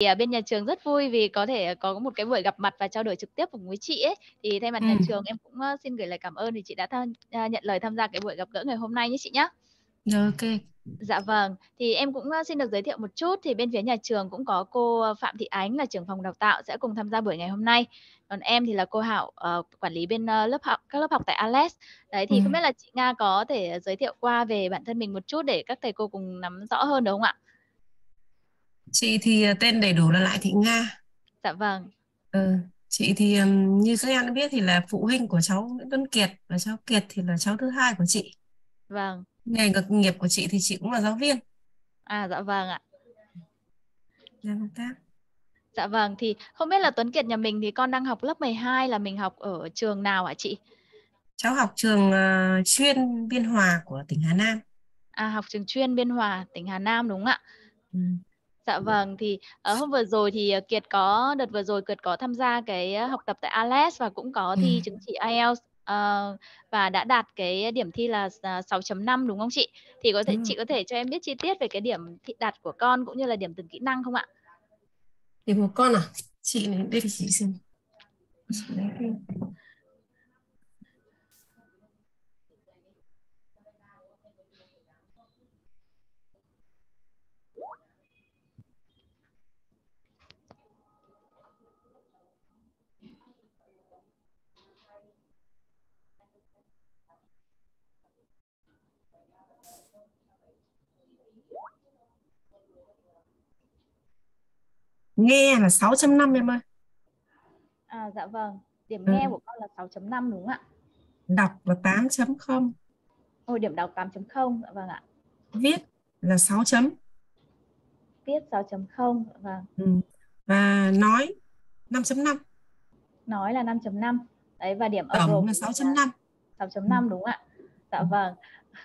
Thì, à, bên nhà trường rất vui vì có thể có một cái buổi gặp mặt và trao đổi trực tiếp cùng với chị ấy. Thì thay mặt nhà Ừm. trường em cũng, ơ, xin gửi lời cảm ơn vì chị đã tham a, nhận lời tham gia cái buổi gặp gỡ ngày hôm nay nhé chị nhá. Ô kê. Dạ vâng, thì em cũng, ơ, xin được giới thiệu một chút, thì bên phía nhà trường cũng có cô, ơ, Phạm Thị Ánh là trưởng phòng đào tạo sẽ cùng tham gia buổi ngày hôm nay. Còn em thì là cô Hảo, ờ, quản lý bên, ơ, lớp học các lớp học tại ALS. Đấy, thì không Ừm. biết là chị Nga có thể giới thiệu qua về bản thân mình một chút để các thầy cô cùng nắm rõ hơn được không ạ? Chị thì, ờ, tên đầy đủ là Lại Thị Nga. Dạ vâng. Ừ, chị thì, như các em đã biết thì là phụ huynh của cháu Nguyễn Tuấn Kiệt, và cháu Kiệt thì là cháu thứ hai của chị. Vâng. Nghề nghiệp của chị thì chị cũng là giáo viên. À, dạ vâng ạ. Đang công tác. Dạ vâng, thì không biết là Tuấn Kiệt nhà mình thì con đang học lớp 12 là mình học ở trường nào hả chị? Cháu học trường, ờ, chuyên Biên Hòa của tỉnh Hà Nam. À, học trường chuyên Biên Hòa, tỉnh Hà Nam, đúng không ạ? Ừm. Dạ vâng, thì, ờ, hôm vừa rồi thì, ờ, Kiệt có đợt vừa rồi Kiệt có tham gia cái, a, học tập tại ALS và cũng có thi chứng chỉ IELTS, ờ, và đã đạt cái điểm thi là à, 6.5 đúng không chị? Thì có thể Đúng rồi. chị có thể cho em biết chi tiết về cái điểm thi đạt của con cũng như là điểm từng kỹ năng không ạ? Điểm của con à? Chị này, đây để chị xem. Chị lấy cái Nghe là 6.5 em ơi. À, dạ vâng, điểm nghe Ừm. của con là 6.5 đúng không ạ? Đọc là 8.0. Ôi, điểm đọc 8.0, dạ vâng ạ. Viết là 6 chấm. Viết 6.0, dạ vâng. Ừm, và nói 5.5. Nói là 5.5. Đấy, và điểm Tổng là của mình 6.5. là Ừm. 6.5 đúng không ạ? Dạ Ừm. vâng.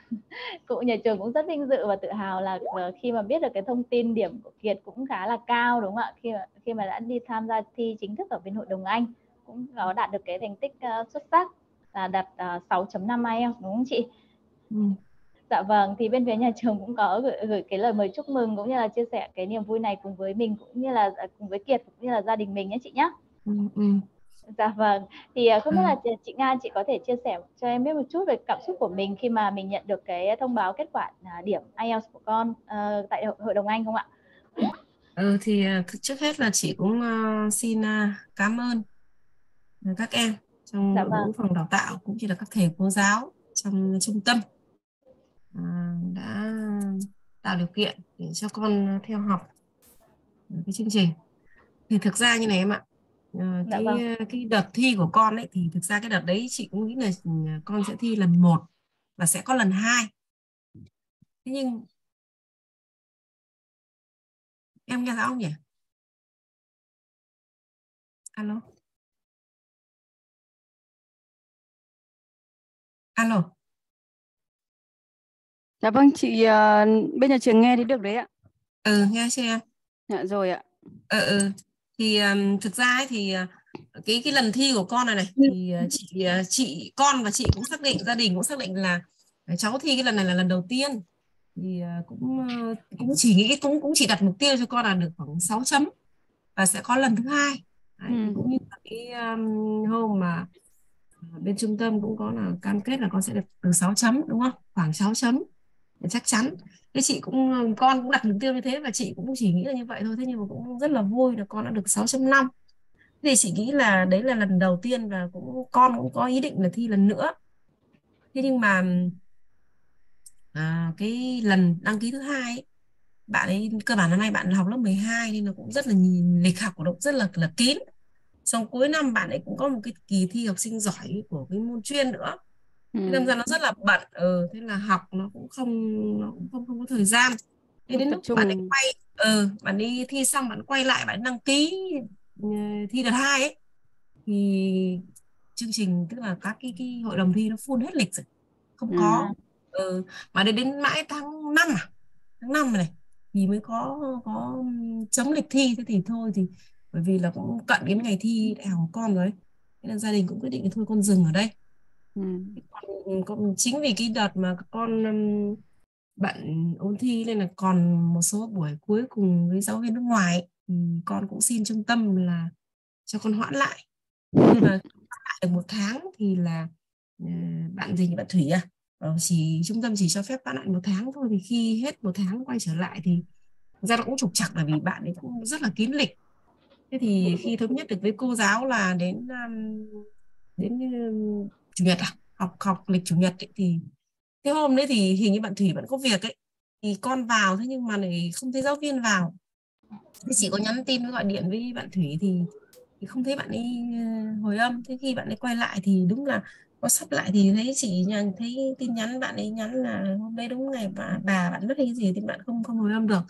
cụ nhà trường cũng rất vinh dự và tự hào là, ờ, khi mà biết được cái thông tin điểm của Kiệt cũng khá là cao, đúng không ạ? Khi mà khi mà đã đi tham gia thi chính thức ở bên Hội đồng Anh, cũng có đạt được cái thành tích, uh, xuất sắc là đạt, ờ, uh, 6.5 IELTS, đúng không chị? Ừ. Dạ vâng, thì bên phía nhà trường cũng có gửi gửi cái lời mời chúc mừng cũng như là chia sẻ cái niềm vui này cùng với mình, cũng như là, à, cùng với Kiệt cũng như là gia đình mình nhé chị nhé. Ừ, ừ. Dạ vâng, thì, à, không biết là ch chị Nga chị có thể chia sẻ cho em biết một chút về cảm xúc của mình khi mà mình nhận được cái thông báo kết quả, à, điểm IELTS của con, ờ, tại Hội đồng Anh không ạ? Ừ, thì, à, trước hết là chị cũng, ơ, xin, a, cám ơn, các em trong Dạ vâng. phòng đào tạo cũng như là các thầy cô giáo trong trung tâm, ờ, đã tạo điều kiện để cho con, theo học, cái chương trình. Thì thực ra như này em ạ, ờ, Dạ cái, vâng. ơ, cái đợt thi của con ấy, thì thực ra cái đợt đấy chị cũng nghĩ là, à, con sẽ thi lần 1 và sẽ có lần 2. Thế nhưng Em nghe rõ không nhỉ? A lô. A lô. Dạ vâng, chị, ờ, bên nhà trường nghe thấy được đấy ạ. Ừ, nghe chưa em? Dạ rồi ạ. Ờ, ừ, thì, ờm, thực ra ấy thì, ờ, cái cái lần thi của con này này, thì, ờ, chị, ờ, chị con và chị cũng xác định, gia đình cũng xác định là, à, cháu thi cái lần này là lần đầu tiên, thì, cũng, cũng chỉ nghĩ cũng cũng chỉ đặt mục tiêu cho con là được khoảng 6 chấm và sẽ có lần thứ hai. Đấy, Ừm. cũng như là cái, ờm, hôm mà, bên trung tâm cũng có là cam kết là con sẽ được từ 6 chấm, đúng không? Khoảng 6 chấm chắc chắn. Thế chị cũng, ờ, con cũng đặt mục tiêu như thế và chị cũng chỉ nghĩ là như vậy thôi, thế nhưng mà cũng rất là vui là con đã được 6.5. Thì chị nghĩ là đấy là lần đầu tiên và cũng con cũng có ý định là thi lần nữa. Thế nhưng mà, à, cái lần đăng ký thứ hai ấy, bạn ấy cơ bản năm nay bạn học lớp 12 nên nó cũng rất là nhìn lịch học của nó rất là là kín. Xong cuối năm bạn ấy cũng có một cái kỳ thi học sinh giỏi của cái môn chuyên nữa. Đâm Ừm. ra nó rất là bận, ừ, thế là học nó cũng không nó cũng không không có thời gian. Thế đến lúc bạn ấy quay ừ, bạn ấy thi xong bạn quay lại bạn đăng ký, ờ, thi đợt 2 ấy, thì chương trình tức là các cái cái hội đồng thi nó full hết lịch rồi, không có. Ừ, mà đến đến mãi tháng 5 à, tháng 5 này thì mới có có, chấm lịch thi, thế thì thôi thì bởi vì là cũng cận cái ngày thi đại học con rồi ấy, là gia đình cũng quyết định thôi con dừng ở đây ừ. Còn, còn chính vì cái đợt mà con, um, bạn ôn thi nên là còn một số buổi cuối cùng với giáo viên nước ngoài thì con cũng xin trung tâm là cho con hoãn lại. Nhưng mà lại được một tháng thì là à, bạn gì bạn thủy à ờ, chỉ trung tâm chỉ cho phép hoãn lại một tháng thôi. Thì khi hết một tháng quay trở lại thì ra nó cũng trục chặt bởi vì bạn ấy cũng rất là kín lịch. Thế thì khi thống nhất được với cô giáo là đến um, đến um, chủ nhật à? Học học lịch chủ nhật ấy, thì cái hôm đấy thì hình như bạn thủy vẫn có việc ấy. Thì con vào thế nhưng mà lại không thấy giáo viên vào. Thì chỉ có nhắn tin với gọi điện với bạn thủy thì, thì không thấy bạn ấy ờ, hồi âm. Thế khi bạn ấy quay lại thì đúng là có sắp lại thì thấy chị nhận thấy tin nhắn bạn ấy nhắn là hôm nay đúng ngày bà bà bạn mất hay cái gì thì bạn không không hồi âm được.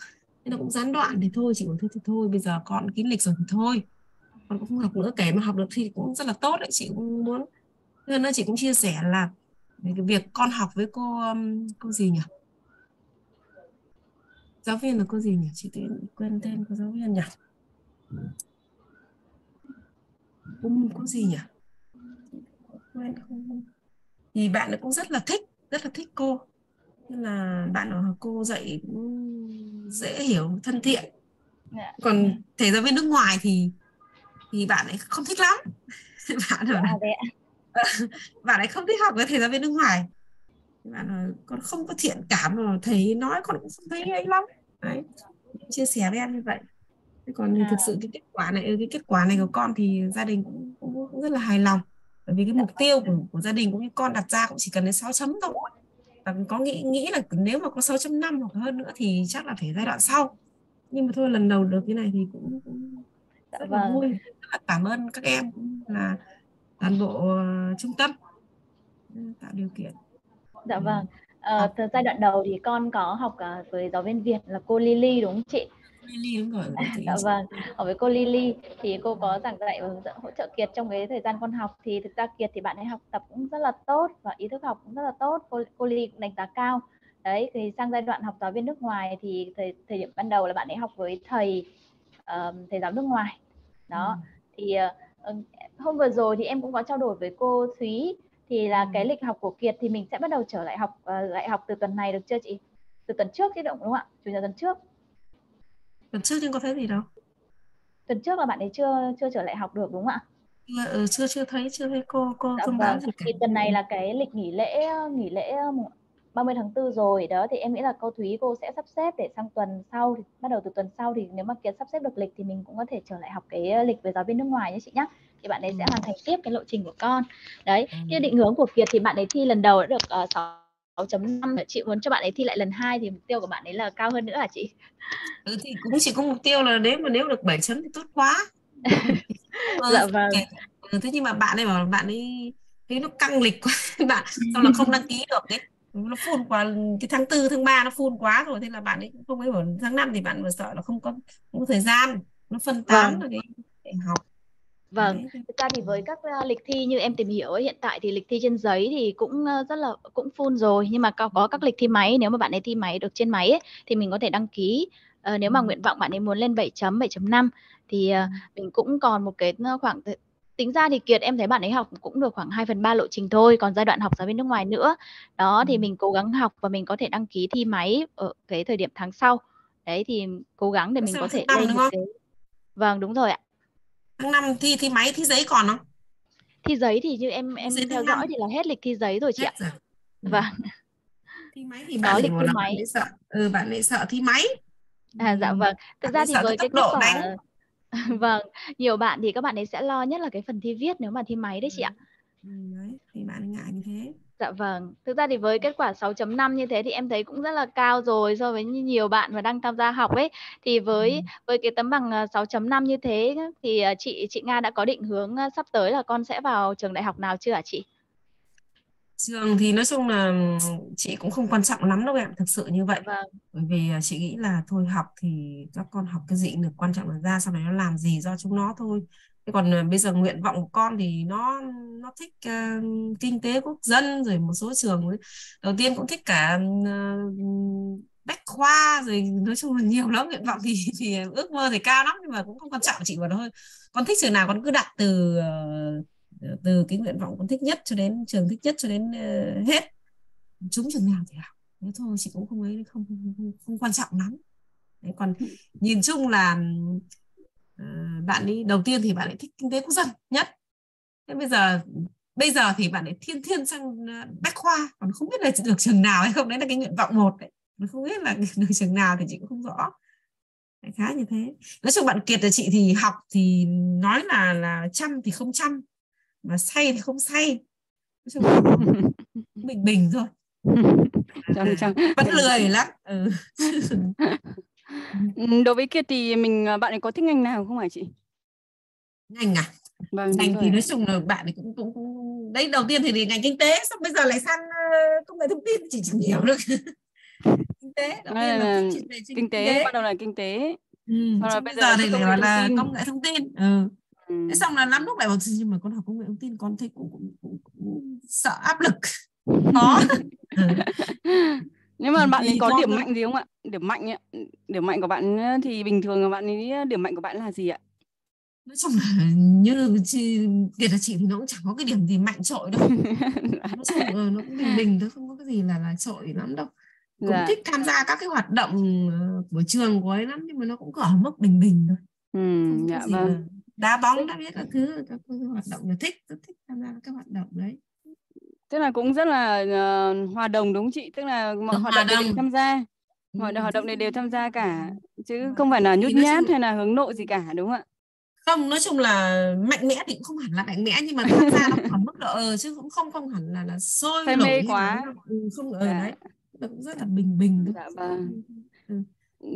Nên là cũng gián đoạn thì thôi chị cũng thôi thì thôi. Bây giờ con kín lịch rồi thì thôi. Con cũng không học nữa kể mà học được thì cũng rất là tốt đấy. Chị cũng muốn nên là chị cũng chia sẻ là cái việc con học với cô cô gì nhỉ? Giáo viên là cô gì nhỉ? Chị quên tên cô giáo viên nhỉ? Cô cô gì nhỉ? Quên không thì bạn cũng rất là thích rất là thích cô. Nên là bạn ở cô dạy cũng dễ hiểu thân thiện. Dạ. còn thầy giáo viên nước ngoài thì thì bạn ấy không thích lắm. Bạn ở à, bạn ấy không thích học với thầy giáo viên nước ngoài. Bạn là con không có thiện cảm mà thầy nói con cũng không thấy ấy lắm. Đấy chia sẻ với em như vậy. Còn à. thực sự cái kết quả này cái kết quả này của con thì gia đình cũng, cũng, cũng rất là hài lòng. Bởi vì cái mục tiêu của, của gia đình cũng như con đặt ra cũng chỉ cần đến 6 chấm thôi. Và có nghĩ nghĩ là nếu mà có 6.5 hoặc hơn nữa thì chắc là phải giai đoạn sau. Nhưng mà thôi lần đầu được cái này thì cũng, cũng dạ rất là vâng. vui. Rất là cảm ơn các em là toàn bộ uh, trung tâm tạo điều kiện dạ vâng à, từ giai đoạn đầu thì con có học uh, với giáo viên Việt là cô Lily đúng không chị Lily đúng rồi. dạ vâng. Ở với cô Lily thì cô có giảng dạy và hướng dẫn hỗ trợ Kiệt trong cái thời gian con học thì thực ra Kiệt thì bạn ấy học tập cũng rất là tốt và ý thức học cũng rất là tốt. Cô cô Lily cũng đánh giá cao. Đấy thì sang giai đoạn học giáo viên nước ngoài thì thời thời điểm ban đầu là bạn ấy học với thầy uh, thầy giáo nước ngoài. Đó. Ừ. Thì uh, hôm vừa rồi thì em cũng có trao đổi với cô Thúy thì là ừ. cái lịch học của Kiệt thì mình sẽ bắt đầu trở lại học uh, lại học từ tuần này được chưa chị? Từ tuần trước chứ đúng không ạ? Chủ nhật tuần trước tuần trước nhưng có thấy gì đâu tuần trước là bạn ấy chưa chưa trở lại học được đúng không ạ ừ, chưa chưa thấy chưa thấy cô cô dạ, thông báo vâng. gì cả thì tuần này là cái lịch nghỉ lễ nghỉ lễ 30 tháng 4 rồi đó thì em nghĩ là cô Thúy cô sẽ sắp xếp để sang tuần sau thì bắt đầu từ tuần sau thì nếu mà Kiệt sắp xếp được lịch thì mình cũng có thể trở lại học cái lịch với giáo viên nước ngoài nhé chị nhé thì bạn ấy ừ. sẽ hoàn thành tiếp cái lộ trình của con đấy ừ. như định hướng của Kiệt thì bạn ấy thi lần đầu đã được uh, 6 6.5 chị muốn cho bạn ấy thi lại lần hai thì mục tiêu của bạn ấy là cao hơn nữa hả chị? Ừ, thì cũng chỉ có mục tiêu là nếu mà nếu được 7 chấm thì tốt quá. dạ vâng. Ừ, thế nhưng mà bạn ấy bảo bạn ấy thấy nó căng lịch quá bạn xong là không đăng ký được ấy nó phun quá cái tháng tư tháng 3 nó phun quá rồi thế là bạn ấy cũng không ấy bảo tháng 5 thì bạn vừa sợ là không có không có thời gian. Nó phân tán vâng. cái học. Vâng, thực ra thì với các uh, lịch thi như em tìm hiểu ấy, hiện tại thì lịch thi trên giấy thì cũng uh, rất là cũng full rồi. Nhưng mà có, có các lịch thi máy nếu mà bạn ấy thi máy được trên máy ấy, thì mình có thể đăng ký. Uh, nếu mà nguyện vọng bạn ấy muốn lên 7 chấm 7.5 thì uh, mình cũng còn một cái khoảng tính ra thì Kiệt em thấy bạn ấy học cũng được khoảng 2 phần 3 lộ trình thôi còn giai đoạn học giáo viên nước ngoài nữa. Đó thì mình cố gắng học và mình có thể đăng ký thi máy ở cái thời điểm tháng sau. Đấy thì cố gắng để mình có thể lên một cái vâng đúng rồi ạ. Tháng 5 thi thi máy thi giấy còn không? Thi giấy thì như em em theo dõi 5. thì là hết lịch thi giấy rồi chị hết ạ. rồi. Ừ. vâng. Thi máy thì bạn lịch thi máy. bạn sợ ừ, bạn lại sợ thi máy. À dạ vâng. Thực bạn ra thì với cái kết quả đánh. vâng nhiều bạn thì các bạn ấy sẽ lo nhất là cái phần thi viết nếu mà thi máy đấy chị ạ ừ, đấy thì bạn ngại như thế Dạ vâng. Thực ra thì với kết quả 6.5 như thế thì em thấy cũng rất là cao rồi so với nhiều bạn mà đang tham gia học ấy. Thì với ừ. với cái tấm bằng 6.5 à, như thế thì à, chị chị Nga đã có định hướng à, sắp tới là con sẽ vào trường đại học nào chưa hả chị? Trường thì nói chung là chị cũng không quan trọng lắm đâu em, thực sự như vậy. Vâng. Bởi vì chị nghĩ là thôi học thì các con học cái gì cũng được, quan trọng là ra sau này nó làm gì do chúng nó thôi thế còn ờ, bây giờ nguyện vọng của con thì nó nó thích uh, kinh tế quốc dân rồi một số trường ấy. đầu tiên cũng thích cả uh, bách khoa rồi nói chung là nhiều lắm nguyện vọng thì thì ước mơ thì cao lắm nhưng mà cũng không quan trọng chị bảo thôi con thích trường nào con cứ đặt từ uh, từ cái nguyện vọng con thích nhất cho đến trường thích nhất cho đến uh, hết. Chúng trường nào thì học. Thế thôi chị cũng không ấy không không, không, không quan trọng lắm. Đấy, còn nhìn chung là bạn ấy đầu tiên thì bạn ấy thích kinh tế quốc dân nhất. Thế bây giờ bây giờ thì bạn ấy thiên thiên sang ờ, bách khoa còn không biết là được trường nào hay không. Đấy là cái nguyện vọng một đấy. Không biết là được trường nào thì chị cũng không rõ. Đại khá như thế. Nói chung bạn kiệt là chị thì học thì nói là là chăm thì không chăm mà say thì không say bình bình thôi Chăm chăm. vẫn lười lắm ừ. Ừ, Đối với Kiệt thì mình bạn ấy có thích ngành nào không hả chị? ngành à Vâng, ngành thì nói chung là bạn ấy cũng cũng, cũng... đấy đầu tiên thì, thì ngành kinh tế xong bây giờ lại sang công nghệ thông tin chỉ hiểu được kinh tế đầu tiên là là chuyên kinh tế, bắt đầu là kinh tế. ừ. Sau bây giờ giờ thì lại là công nghệ thông tin ừ. Ừ. Thế xong là lắm lúc lại bảo nhưng mà con học công nghệ thông tin con thấy cũng, cũng, cũng, cũng sợ áp lực khó ừ. Nhưng mà bạn ấy có điểm mạnh gì không ạ? Điểm mạnh ạ. Điểm mạnh của bạn thì bình thường là bạn ấy điểm mạnh của bạn là gì ạ? nói chung là như chị, kể là chị thì nó cũng chẳng có cái điểm gì mạnh trội đâu nói chung ờ, nó cũng bình bình thôi không có cái gì là là trội lắm đâu cũng Dạ. thích tham gia các cái hoạt động ờ, của trường của ấy lắm nhưng mà nó cũng ở mức bình bình thôi Ừ, dạ vâng. Đá bóng đã biết là thứ các hoạt động là thích rất thích tham gia các hoạt động đấy Tức là cũng rất là ờ, hòa đồng đúng không chị? Tức là mọi hoạt động đều, tham gia. Mọi Ừ, hoạt động này đều tham gia cả chứ Vâng. không phải là nhút nhát chung- hay là hướng nội gì cả đúng không ạ? không nói chung là mạnh mẽ thì cũng không hẳn là mạnh mẽ nhưng mà tham gia nó ở mức độ ờ, chứ cũng không không hẳn là là sôi nổi quá. ừ, không ở Dạ. đấy rất là bình bình Dạ vâng. Ừ.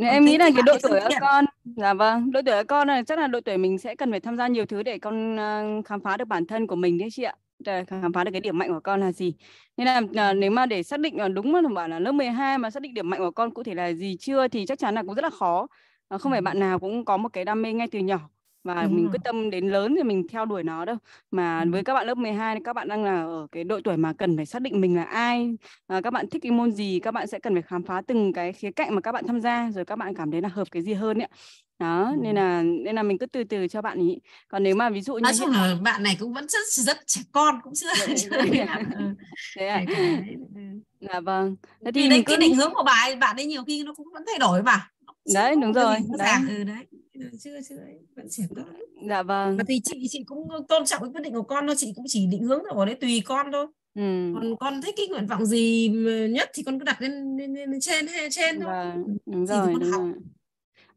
Em nghĩ tính là cái độ tuổi thiện. con dạ vâng độ tuổi các con này chắc là độ tuổi mình sẽ cần phải tham gia nhiều thứ để con ờ, khám phá được bản thân của mình đấy chị ạ. Để khám phá được cái điểm mạnh của con là gì? Nên là ờ, nếu mà để xác định là đúng là bảo là lớp 12 mà xác định điểm mạnh của con cụ thể là gì chưa thì chắc chắn là cũng rất là khó. Ờ, không phải bạn nào cũng có một cái đam mê ngay từ nhỏ và Đúng mình rồi. quyết tâm đến lớn thì mình theo đuổi nó đâu mà với các bạn lớp 12 thì các bạn đang là ở cái độ tuổi mà cần phải xác định mình là ai à, các bạn thích cái môn gì các bạn sẽ cần phải khám phá từng cái khía cạnh mà các bạn tham gia rồi các bạn cảm thấy là hợp cái gì hơn ấy đó Ừ. nên là nên là mình cứ từ từ cho bạn ý còn nếu mà ví dụ như nói chung là bạn này cũng vẫn rất rất trẻ con cũng chưa Dạ, chưa lắm. Ừ. thế à? đấy ừ. dạ vâng thế thì thì đấy mình cái cứ định hướng của bà ấy, bạn ấy nhiều khi nó cũng vẫn thay đổi mà Đấy, đúng rồi, đấy. ừ đấy chưa chưa ấy, vẫn trẻ con dạ vâng và thì chị chị cũng tôn trọng cái quyết định của con thôi chị cũng chỉ định hướng rồi đấy tùy con thôi ừ. còn con thích cái nguyện vọng gì nhất thì con cứ đặt lên, lên, lên, trên hay trên thôi vâng đúng Gì thì rồi con đúng học. rồi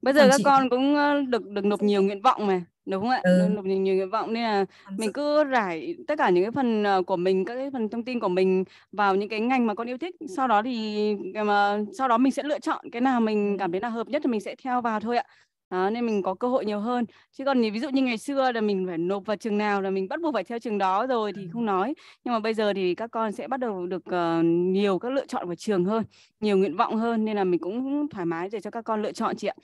bây Còn giờ các chị con cũng ờ, được được nộp nhiều nguyện vọng mà đúng không ạ Ừ. Nộp nhiều, nhiều nguyện vọng nên là còn mình cứ rải tất cả những cái phần ờ, của mình các cái phần thông tin của mình vào những cái ngành mà con yêu thích sau đó thì cái mà sau đó mình sẽ lựa chọn cái nào mình Ừ. cảm thấy là hợp nhất thì mình sẽ theo vào thôi ạ đó, nên mình có cơ hội nhiều hơn. Chứ còn ví dụ như ngày xưa là mình phải nộp vào trường nào là mình bắt buộc phải theo trường đó rồi thì không nói. Nhưng mà bây giờ thì các con sẽ bắt đầu được ờ, nhiều các lựa chọn của trường hơn nhiều nguyện vọng hơn nên là mình cũng thoải mái để cho các con lựa chọn chị ạ.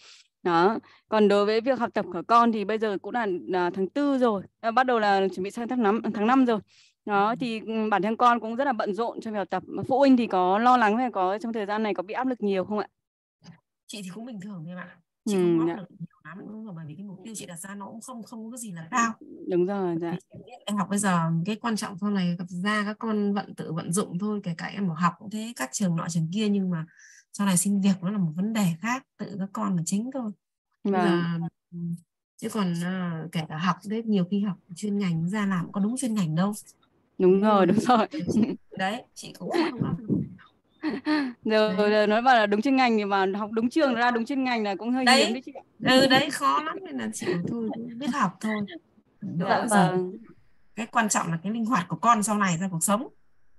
Đó còn đối với việc học tập của con thì bây giờ cũng là, là tháng tư rồi à, bắt đầu là chuẩn bị sang tháng năm tháng 5 rồi. Đó thì bản thân con cũng rất là bận rộn trong việc học tập. Phụ huynh thì có lo lắng hay có trong thời gian này có bị áp lực nhiều không ạ? Chị thì cũng bình thường thôi bạn chị Ừ, không áp dạ. lực nhiều lắm đúng rồi bởi vì cái mục tiêu chị đặt ra nó cũng không không có gì là cao. Đúng rồi dạ. em học bây giờ cái quan trọng sau này gặp ra các con vận tự vận dụng thôi kể cả em học cũng thế các trường nọ trường kia nhưng mà sau này xin việc nó là một vấn đề khác tự các con là chính thôi. Giờ vâng. chứ còn à, kể cả học đấy nhiều khi học chuyên ngành ra làm có đúng chuyên ngành đâu. Đúng rồi đúng rồi. đấy chị cũng không giờ giờ nói bảo là đúng chuyên ngành thì mà học đúng trường ra đúng chuyên ngành là cũng hơi Đấy. hiếm đấy chị ạ. Ừ đấy khó lắm nên là chị thôi biết học thôi. Đỡ dạ giờ. vâng. Cái quan trọng là cái linh hoạt của con sau này ra cuộc sống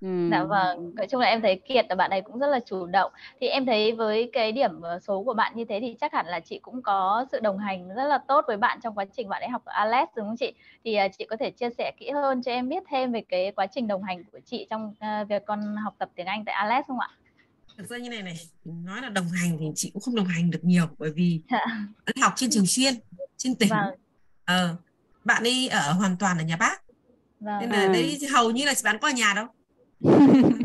ừ. Dạ vâng, nói chung là em thấy Kiệt là bạn ấy cũng rất là chủ động. Thì em thấy với cái điểm ờ, số của bạn như thế thì chắc hẳn là chị cũng có sự đồng hành rất là tốt với bạn trong quá trình bạn ấy học ở ALS đúng không chị? Thì ờ, chị có thể chia sẻ kỹ hơn cho em biết thêm về cái quá trình đồng hành của chị trong ờ, việc con học tập tiếng Anh tại ALS không ạ? thực ra như này này nói là đồng hành thì chị cũng không đồng hành được nhiều bởi vì Dạ. bạn học trên trường xuyên trên tỉnh Vâng. ờ, bạn ấy ở hoàn toàn ở nhà bác Vâng. nên là À. đấy hầu như là chị bán qua nhà đâu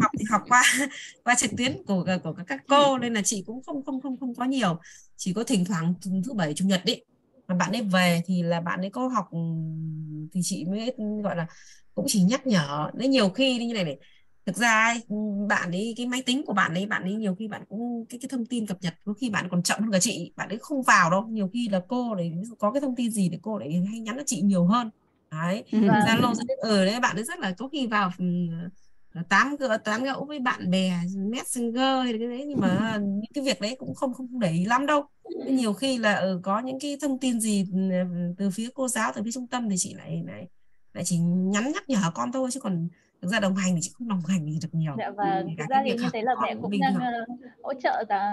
học thì học qua qua trực tuyến của của các các cô nên là chị cũng không không không không có nhiều. Chỉ có thỉnh thoảng thứ bảy chủ nhật đấy mà bạn ấy về thì là bạn ấy có học ừm, thì chị mới gọi là cũng chỉ nhắc nhở. Đấy nhiều khi như này này thực ra ấy, bạn ấy cái máy tính của bạn ấy bạn ấy nhiều khi bạn cũng cái cái thông tin cập nhật có khi bạn còn chậm hơn cả chị bạn ấy không vào đâu. Nhiều khi là cô để có cái thông tin gì thì cô lại hay nhắn cho chị nhiều hơn. Đấy Ừ. Vâng. Zalo rất ở đấy bạn ấy rất là có khi vào ừ, tám gỡ tán gẫu với bạn bè messenger hay cái đấy nhưng mà những cái việc đấy cũng không không để ý lắm đâu. Nhiều khi là ở có những cái thông tin gì ừ, từ phía cô giáo từ phía trung tâm thì chị lại lại lại chỉ nhắn nhắc nhở con thôi chứ còn thực ra đồng hành thì chị không đồng hành gì được nhiều. Dạ vâng, Kể cả thực ra thì như thế là mẹ cũng đang ờ, hỗ trợ và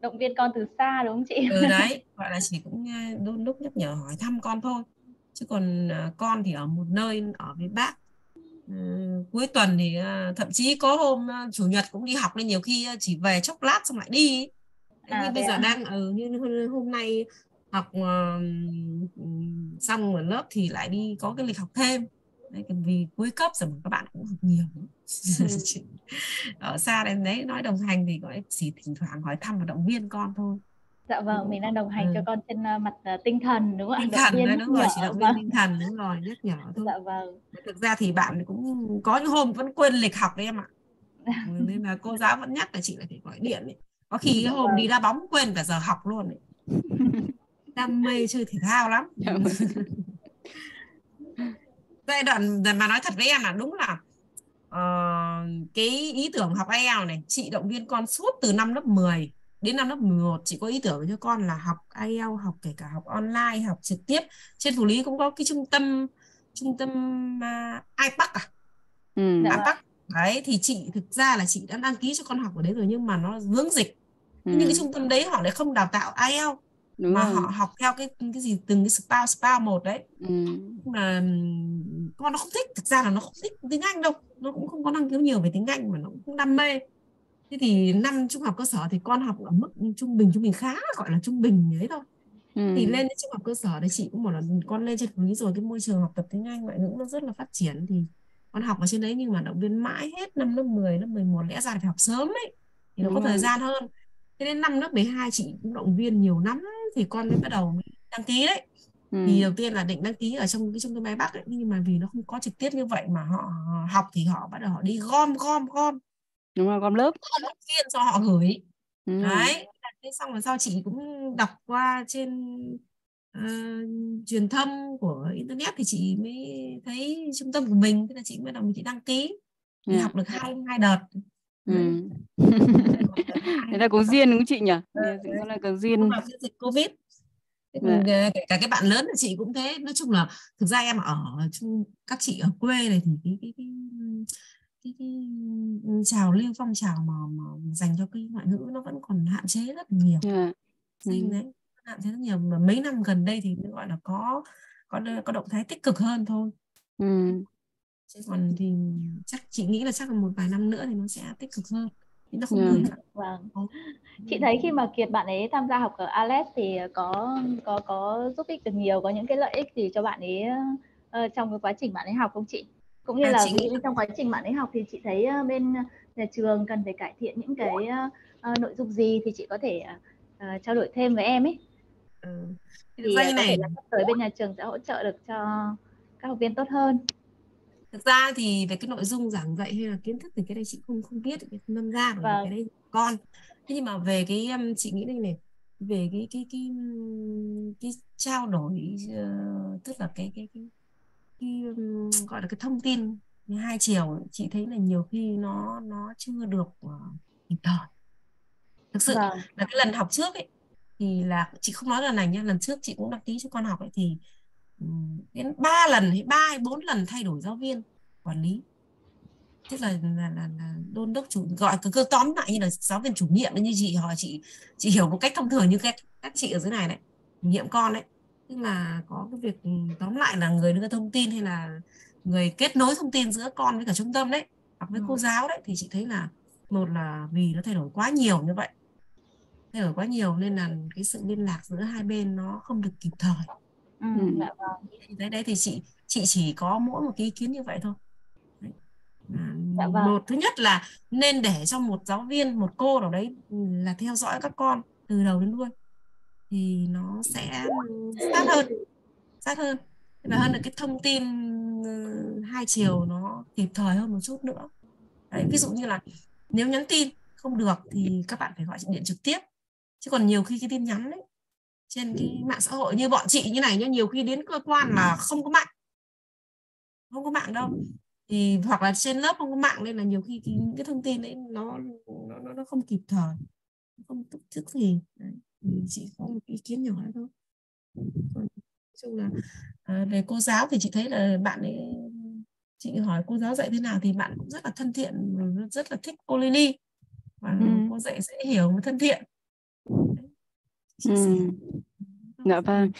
động viên con từ xa đúng không chị? ừ đấy gọi là chỉ cũng ờ, đôi lúc nhắc nhở hỏi thăm con thôi. Chứ còn ờ, con thì ở một nơi ở với bác Ừ, cuối tuần thì ờ, thậm chí có hôm ờ, chủ nhật cũng đi học nên nhiều khi ờ, chỉ về chốc lát xong lại đi À như bây giờ ạ. đang ở như hôm- nay học ừm, xong ở lớp thì lại đi có cái lịch học thêm đấy, vì cuối cấp rồi mà các bạn cũng học nhiều Ừ. ở xa đến đấy nói đồng hành thì gọi chỉ thỉnh thoảng hỏi thăm và động viên con thôi Dạ vâng, mình đang đồng hành Ừ. cho con trên ờ, mặt ờ, tinh thần đúng không ạ? tinh thần viên nhắc đúng rồi chỉ động viên vâng. tinh thần đúng rồi nhắc nhở thôi Dạ vâng. thực ra thì bạn cũng có những hôm vẫn quên lịch học đấy em ạ Ừ, nên là cô giáo vẫn nhắc là chị là phải gọi điện ấy. có khi cái hôm Vâng. đi đá bóng quên cả giờ học luôn ấy. đam mê chơi thể thao lắm Dạ vâng. giai đoạn mà nói thật với em là đúng là ờ, cái ý tưởng học IELTS này chị động viên con suốt từ năm lớp 10 đến năm lớp 11 chị có ý tưởng cho con là học IELTS học kể cả học online học trực tiếp trên Phủ Lý cũng có cái trung tâm trung tâm uh, iPac à Ừ. Dạ iPac đấy thì chị thực ra là chị đã đăng ký cho con học ở đấy rồi nhưng mà nó vướng dịch Ừ. Nhưng cái trung tâm đấy họ lại không đào tạo IELTS Đúng mà rồi. họ học theo cái cái gì từng cái spa spa một đấy Ừ. mà ừm, con nó không thích thực ra là nó không thích tiếng Anh đâu nó cũng không có năng khiếu nhiều về tiếng Anh mà nó cũng không đam mê thế thì năm trung học cơ sở thì con học ở mức trung bình trung bình khá gọi là trung bình đấy thôi. Ừ. thì lên đến trung học cơ sở đấy chị cũng bảo là con lên trên Lý rồi cái môi trường học tập tiếng Anh ngoại ngữ nó rất là phát triển. Thì con học ở trên đấy nhưng mà động viên mãi hết năm lớp 10 lớp 11 lẽ ra phải học sớm ấy thì nó Đúng có thời gian hơn. Thế đến năm lớp 12 chị cũng động viên nhiều lắm thì con mới bắt đầu đăng ký đấy. Thì Ừ. đầu tiên là định đăng ký ở trong cái trung tâm máy Bắc ấy nhưng mà vì nó không có trực tiếp như vậy mà họ học thì họ bắt đầu họ đi gom gom gom Đúng rồi, gom lớp. lớp viên cho họ gửi rồi. đấy thế xong rồi sau chị cũng đọc qua trên ờ, truyền thông của internet thì chị mới thấy trung tâm của mình thế là chị mới đồng chị đăng ký thì Dạ. học được hai hai đợt. Ừ. Hai Thế là có duyên đúng không chị nhỉ? Nghe cũng đấy. là có duyên. dịch covid Dạ. kể cả cái bạn lớn của chị cũng thế nói chung là thực ra em ở chung các chị ở quê này thì cái cái cái cái, cái trào lưu phong trào mà, mà dành cho cái ngoại ngữ nó vẫn còn hạn chế rất nhiều Dạ. sinh Ừ. đấy hạn chế rất nhiều mà mấy năm gần đây thì gọi là có có có động thái tích cực hơn thôi Ừ. chứ còn thì chắc chị nghĩ là chắc là một vài năm nữa thì nó sẽ tích cực hơn nhưng nó không Dạ. hời Vâng. Chị thấy khi mà Kiệt bạn ấy tham gia học ở ALES thì có có có giúp ích được nhiều, có những cái lợi ích gì cho bạn ấy ờ, trong cái quá trình bạn ấy học không chị? Cũng như À, là ví dụ trong quá trình bạn ấy học thì chị thấy ờ, bên nhà trường cần phải cải thiện những cái ờ, ờ, nội dung gì thì chị có thể ờ, trao đổi thêm với em ấy. ừ. Thì thực ra ờ, như này là sắp tới bên nhà trường sẽ hỗ trợ được cho các học viên tốt hơn. thực ra thì về cái nội dung giảng dạy hay là kiến thức thì cái này chị không không biết cái năm ra vì Vâng. cái đấy con thế nhưng mà về cái chị nghĩ đây này về cái cái cái um, cái trao đổi ờ, tức là cái cái cái, cái gọi là cái thông tin hai chiều chị thấy là nhiều khi nó nó chưa được uh, kịp thời. Thực sự Vâng. là cái lần học trước ấy thì là chị không nói lần này nhá lần trước chị cũng đăng ký cho con học ấy thì đến ba lần hay ba hay bốn lần thay đổi giáo viên quản lý. Tức là là, là, là đôn đốc chủ gọi cứ, cứ tóm lại như là giáo viên chủ nhiệm như chị là chị chị hiểu một cách thông thường như các các chị ở dưới này đấy chủ nhiệm con đấy tức là có cái việc ừ, tóm lại là người đưa thông tin hay là người kết nối thông tin giữa con với cả trung tâm đấy hoặc với Ừ. cô giáo đấy thì chị thấy là một là vì nó thay đổi quá nhiều như vậy thay đổi quá nhiều nên là cái sự liên lạc giữa hai bên nó không được kịp thời Ừ, Ừ. dạ vâng. thì đấy đấy thì chị chị chỉ có mỗi một cái ý kiến như vậy thôi Đấy. À, Dạ vâng. một thứ nhất là nên để cho một giáo viên một cô nào đấy là theo dõi các con từ đầu đến đuôi thì nó sẽ sát hơn sát hơn. Và hơn là cái thông tin ừ, hai chiều nó kịp thời hơn một chút nữa. Đấy ví dụ như là nếu nhắn tin không được thì các bạn phải gọi điện trực tiếp. Chứ còn nhiều khi cái tin nhắn đấy trên cái mạng xã hội như bọn chị như này nhá nhiều khi đến cơ quan là không có mạng. Không có mạng đâu. Thì hoặc là trên lớp không có mạng nên là nhiều khi cái, cái thông tin đấy nó nó nó không kịp thời không tức tức gì. Đấy. Chị có một ý kiến nhỏ thôi còn chung là à, về cô giáo thì chị thấy là bạn ấy chị hỏi cô giáo dạy thế nào thì bạn cũng rất là thân thiện rất là thích cô Lily và ừ. cô dạy dễ hiểu và thân thiện ừ. dạ vâng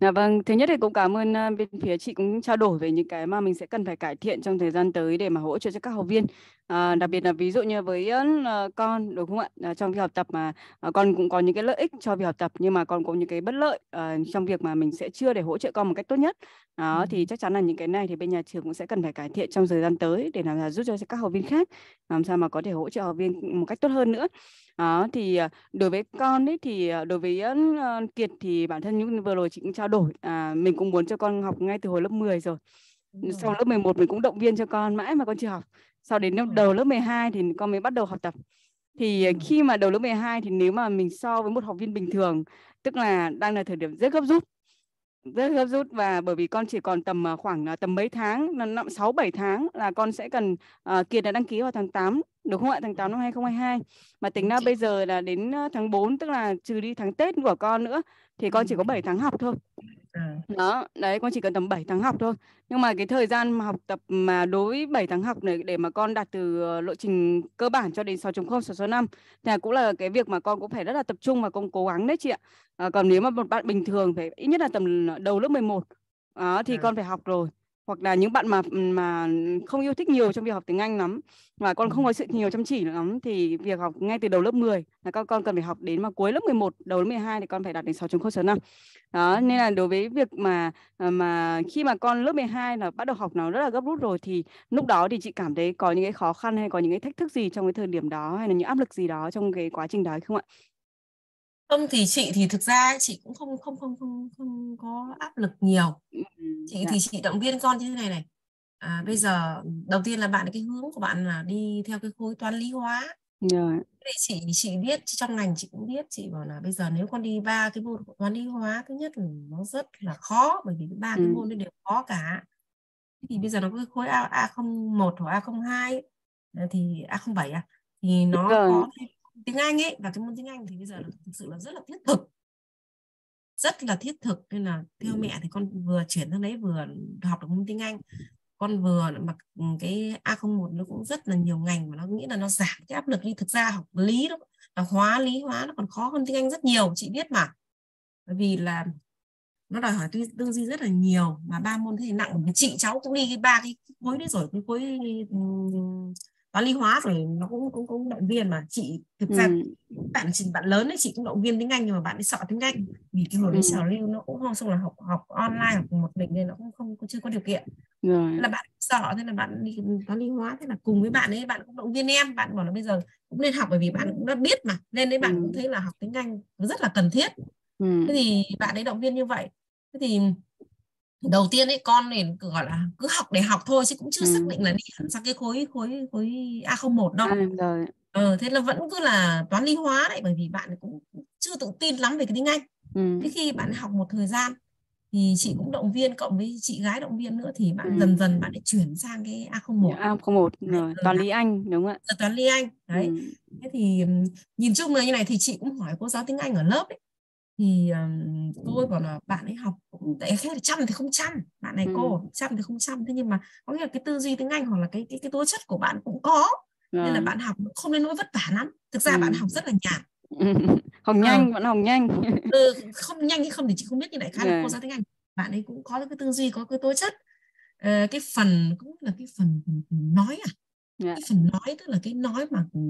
Dạ vâng, thứ nhất thì cũng cảm ơn uh, bên phía chị cũng trao đổi về những cái mà mình sẽ cần phải cải thiện trong thời gian tới để mà hỗ trợ cho các học viên. À, đặc biệt là ví dụ như với uh, con đúng không ạ? À, trong việc học tập mà uh, con cũng có những cái lợi ích cho việc học tập nhưng mà còn có những cái bất lợi uh, trong việc mà mình sẽ chưa để hỗ trợ con một cách tốt nhất. Đó ừ. thì chắc chắn là những cái này thì bên nhà trường cũng sẽ cần phải cải thiện trong thời gian tới để làm là giúp cho các học viên khác làm sao mà có thể hỗ trợ học viên một cách tốt hơn nữa đó thì à, đối với con ấy thì à, đối với uh, Kiệt thì bản thân những vừa rồi chị cũng trao đổi à, mình cũng muốn cho con học ngay từ hồi lớp 10 rồi. Sau lớp 11 mình cũng động viên cho con mãi mà con chưa học. Sau đến đầu lớp 12 thì con mới bắt đầu học tập. Thì khi mà đầu lớp 12 thì nếu mà mình so với một học viên bình thường tức là đang là thời điểm rất gấp rút rất gấp rút và bởi vì con chỉ còn tầm khoảng tầm mấy tháng năm sáu bảy tháng là con sẽ cần uh, Kiệt đã đăng ký vào tháng 8 đúng không ạ? Tháng 8 năm 2022 mà tính ra bây giờ là đến tháng 4 tức là trừ đi tháng Tết của con nữa thì con chỉ có 7 tháng học thôi. À. đó đấy con chỉ cần tầm 7 tháng học thôi. Nhưng mà cái thời gian mà học tập mà đối với 7 tháng học này để mà con đạt từ ờ, lộ trình cơ bản cho đến 6.0 6.5 thì cũng là cái việc mà con cũng phải rất là tập trung và con cố gắng đấy chị ạ. À, còn nếu mà một bạn bình thường phải ít nhất là tầm đầu lớp 11 đó thì à. con phải học rồi hoặc là những bạn mà mà không yêu thích nhiều trong việc học tiếng Anh lắm và con không có sự nhiều chăm chỉ lắm thì việc học ngay từ đầu lớp 10 là con con cần phải học đến mà cuối lớp 11 đầu lớp 12 thì con phải đạt đến 6.0 năm đó nên là đối với việc mà à, mà khi mà con lớp 12 là bắt đầu học nó rất là gấp rút rồi thì lúc đó thì chị cảm thấy có những cái khó khăn hay có những cái thách thức gì trong cái thời điểm đó hay là những áp lực gì đó trong cái quá trình đó không ạ? Không thì chị thì thực ra chị cũng không không không không không có áp lực nhiều chị dạ. thì chị động viên con như thế này này à, bây giờ đầu tiên là bạn cái hướng của bạn là đi theo cái khối toán lý hóa rồi thì chị chị biết trong ngành chị cũng biết chị bảo là bây giờ nếu con đi ba cái môn toán lý hóa thứ nhất là nó rất là khó bởi vì ba ừ. cái môn đấy đều khó cả thì bây giờ nó có cái khối A A không một hoặc A không hai thì A không bảy à thì nó rồi. có thêm tiếng Anh ấy và cái môn tiếng Anh thì bây giờ là thực sự là rất là thiết thực. Rất là thiết thực nên là theo mẹ thì con vừa chuyển sang đấy vừa học được môn tiếng Anh. Con vừa mặc cái A01 nó cũng rất là nhiều ngành mà nó nghĩ là nó giảm cái áp lực đi. Thực ra học lý đó là hóa lý hóa nó còn khó hơn tiếng Anh rất nhiều chị biết mà. Bởi vì là nó đòi hỏi tư duy rất là nhiều mà ba môn thế nặng. Của chị cháu cũng đi ba cái khối đấy rồi cái khối toán lý hóa rồi nó cũng cũng cũng động viên mà chị thực ra ừ. bạn chị bạn lớn ấy chị cũng động viên tiếng Anh nhưng mà bạn ấy sợ tiếng Anh vì cái hồi đấy ừ. trào lưu nó cũng không xong là học học online học một mình nên nó cũng không chưa có điều kiện rồi. là bạn sợ thế là bạn đi toán lý hóa thế là cùng với bạn ấy bạn cũng động viên em bạn bảo là bây giờ cũng nên học bởi vì bạn cũng đã biết mà nên đấy bạn ừ. cũng thấy là học tiếng Anh rất là cần thiết ừ. thế thì bạn ấy động viên như vậy thế thì đầu tiên ấy con này gọi là cứ học để học thôi chứ cũng chưa ừ. xác định là đi hẳn sang cái khối khối khối A01 đâu. À, rồi. Ờ, thế là vẫn cứ là toán lý hóa đấy bởi vì bạn cũng chưa tự tin lắm về cái tiếng Anh. Ừ. Thế khi bạn học một thời gian thì chị cũng động viên cộng với chị gái động viên nữa thì bạn ừ. dần dần bạn lại chuyển sang cái A01. A01 rồi, toán lý Anh đúng không ạ? Toán lý Anh. Đấy. Ừ. Thế thì nhìn chung là như này thì chị cũng hỏi cô giáo tiếng Anh ở lớp ấy thì um, tôi bảo là bạn ấy học tại khi là chăm thì không chăm. Bạn này ừ. cô chăm thì không chăm. Thế nhưng mà có nghĩa là cái tư duy tiếng Anh hoặc là cái cái cái tố chất của bạn cũng có nên là bạn học không nên nỗi vất vả lắm. Thực ra ừ. bạn học rất là nhàn học nhanh ờ. vẫn học nhanh. Ừ, không nhanh hay không thì chị không biết như này khá là cô giáo tiếng Anh bạn ấy cũng có cái tư duy có cái tố chất. Ờ, cái phần cũng là cái phần, phần, phần nói à yeah. cái phần nói tức là cái nói mà ừ,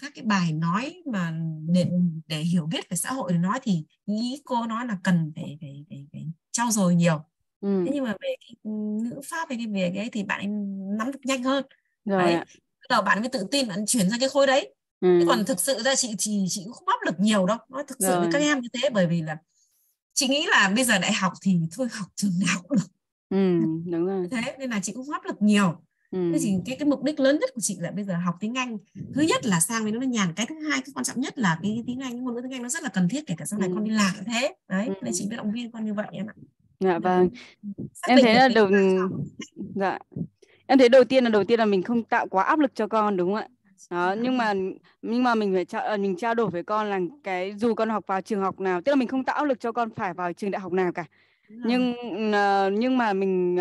các cái bài nói mà để để hiểu biết về xã hội để nói thì ý cô nói là cần phải phải phải, phải trau dồi nhiều ừ. thế nhưng mà về cái ừ, ngữ pháp hay cái về cái thì bạn nắm được nhanh hơn rồi đấy. đầu bạn mới tự tin bạn chuyển sang cái khối đấy ừ. còn thực sự ra chị chị chị cũng không áp lực nhiều đâu nói thực sự rồi. với các em như thế bởi vì là chị nghĩ là bây giờ đại học thì thôi học trường nào cũng được ừ, đúng rồi thế nên là chị cũng không áp lực nhiều ừ. thế thì cái cái mục đích lớn nhất của chị là bây giờ học tiếng Anh. Thứ nhất là sang với nó nhàn cái thứ hai cái quan trọng nhất là cái tiếng Anh ngôn ngữ tiếng Anh nó rất là cần thiết kể cả sau này ừ. con đi làm thế. Đấy ừ. nên chị biết động viên con như vậy em ạ. Dạ vâng. Em thấy là đầu dạ. Em thấy đầu tiên là đầu tiên là mình không tạo quá áp lực cho con đúng không ạ? Đó nhưng mà nhưng mà mình phải trao ờ, mình trao đổi với con là cái dù con học vào trường học nào tức là mình không tạo áp lực cho con phải vào trường đại học nào cả nhưng uh, nhưng mà mình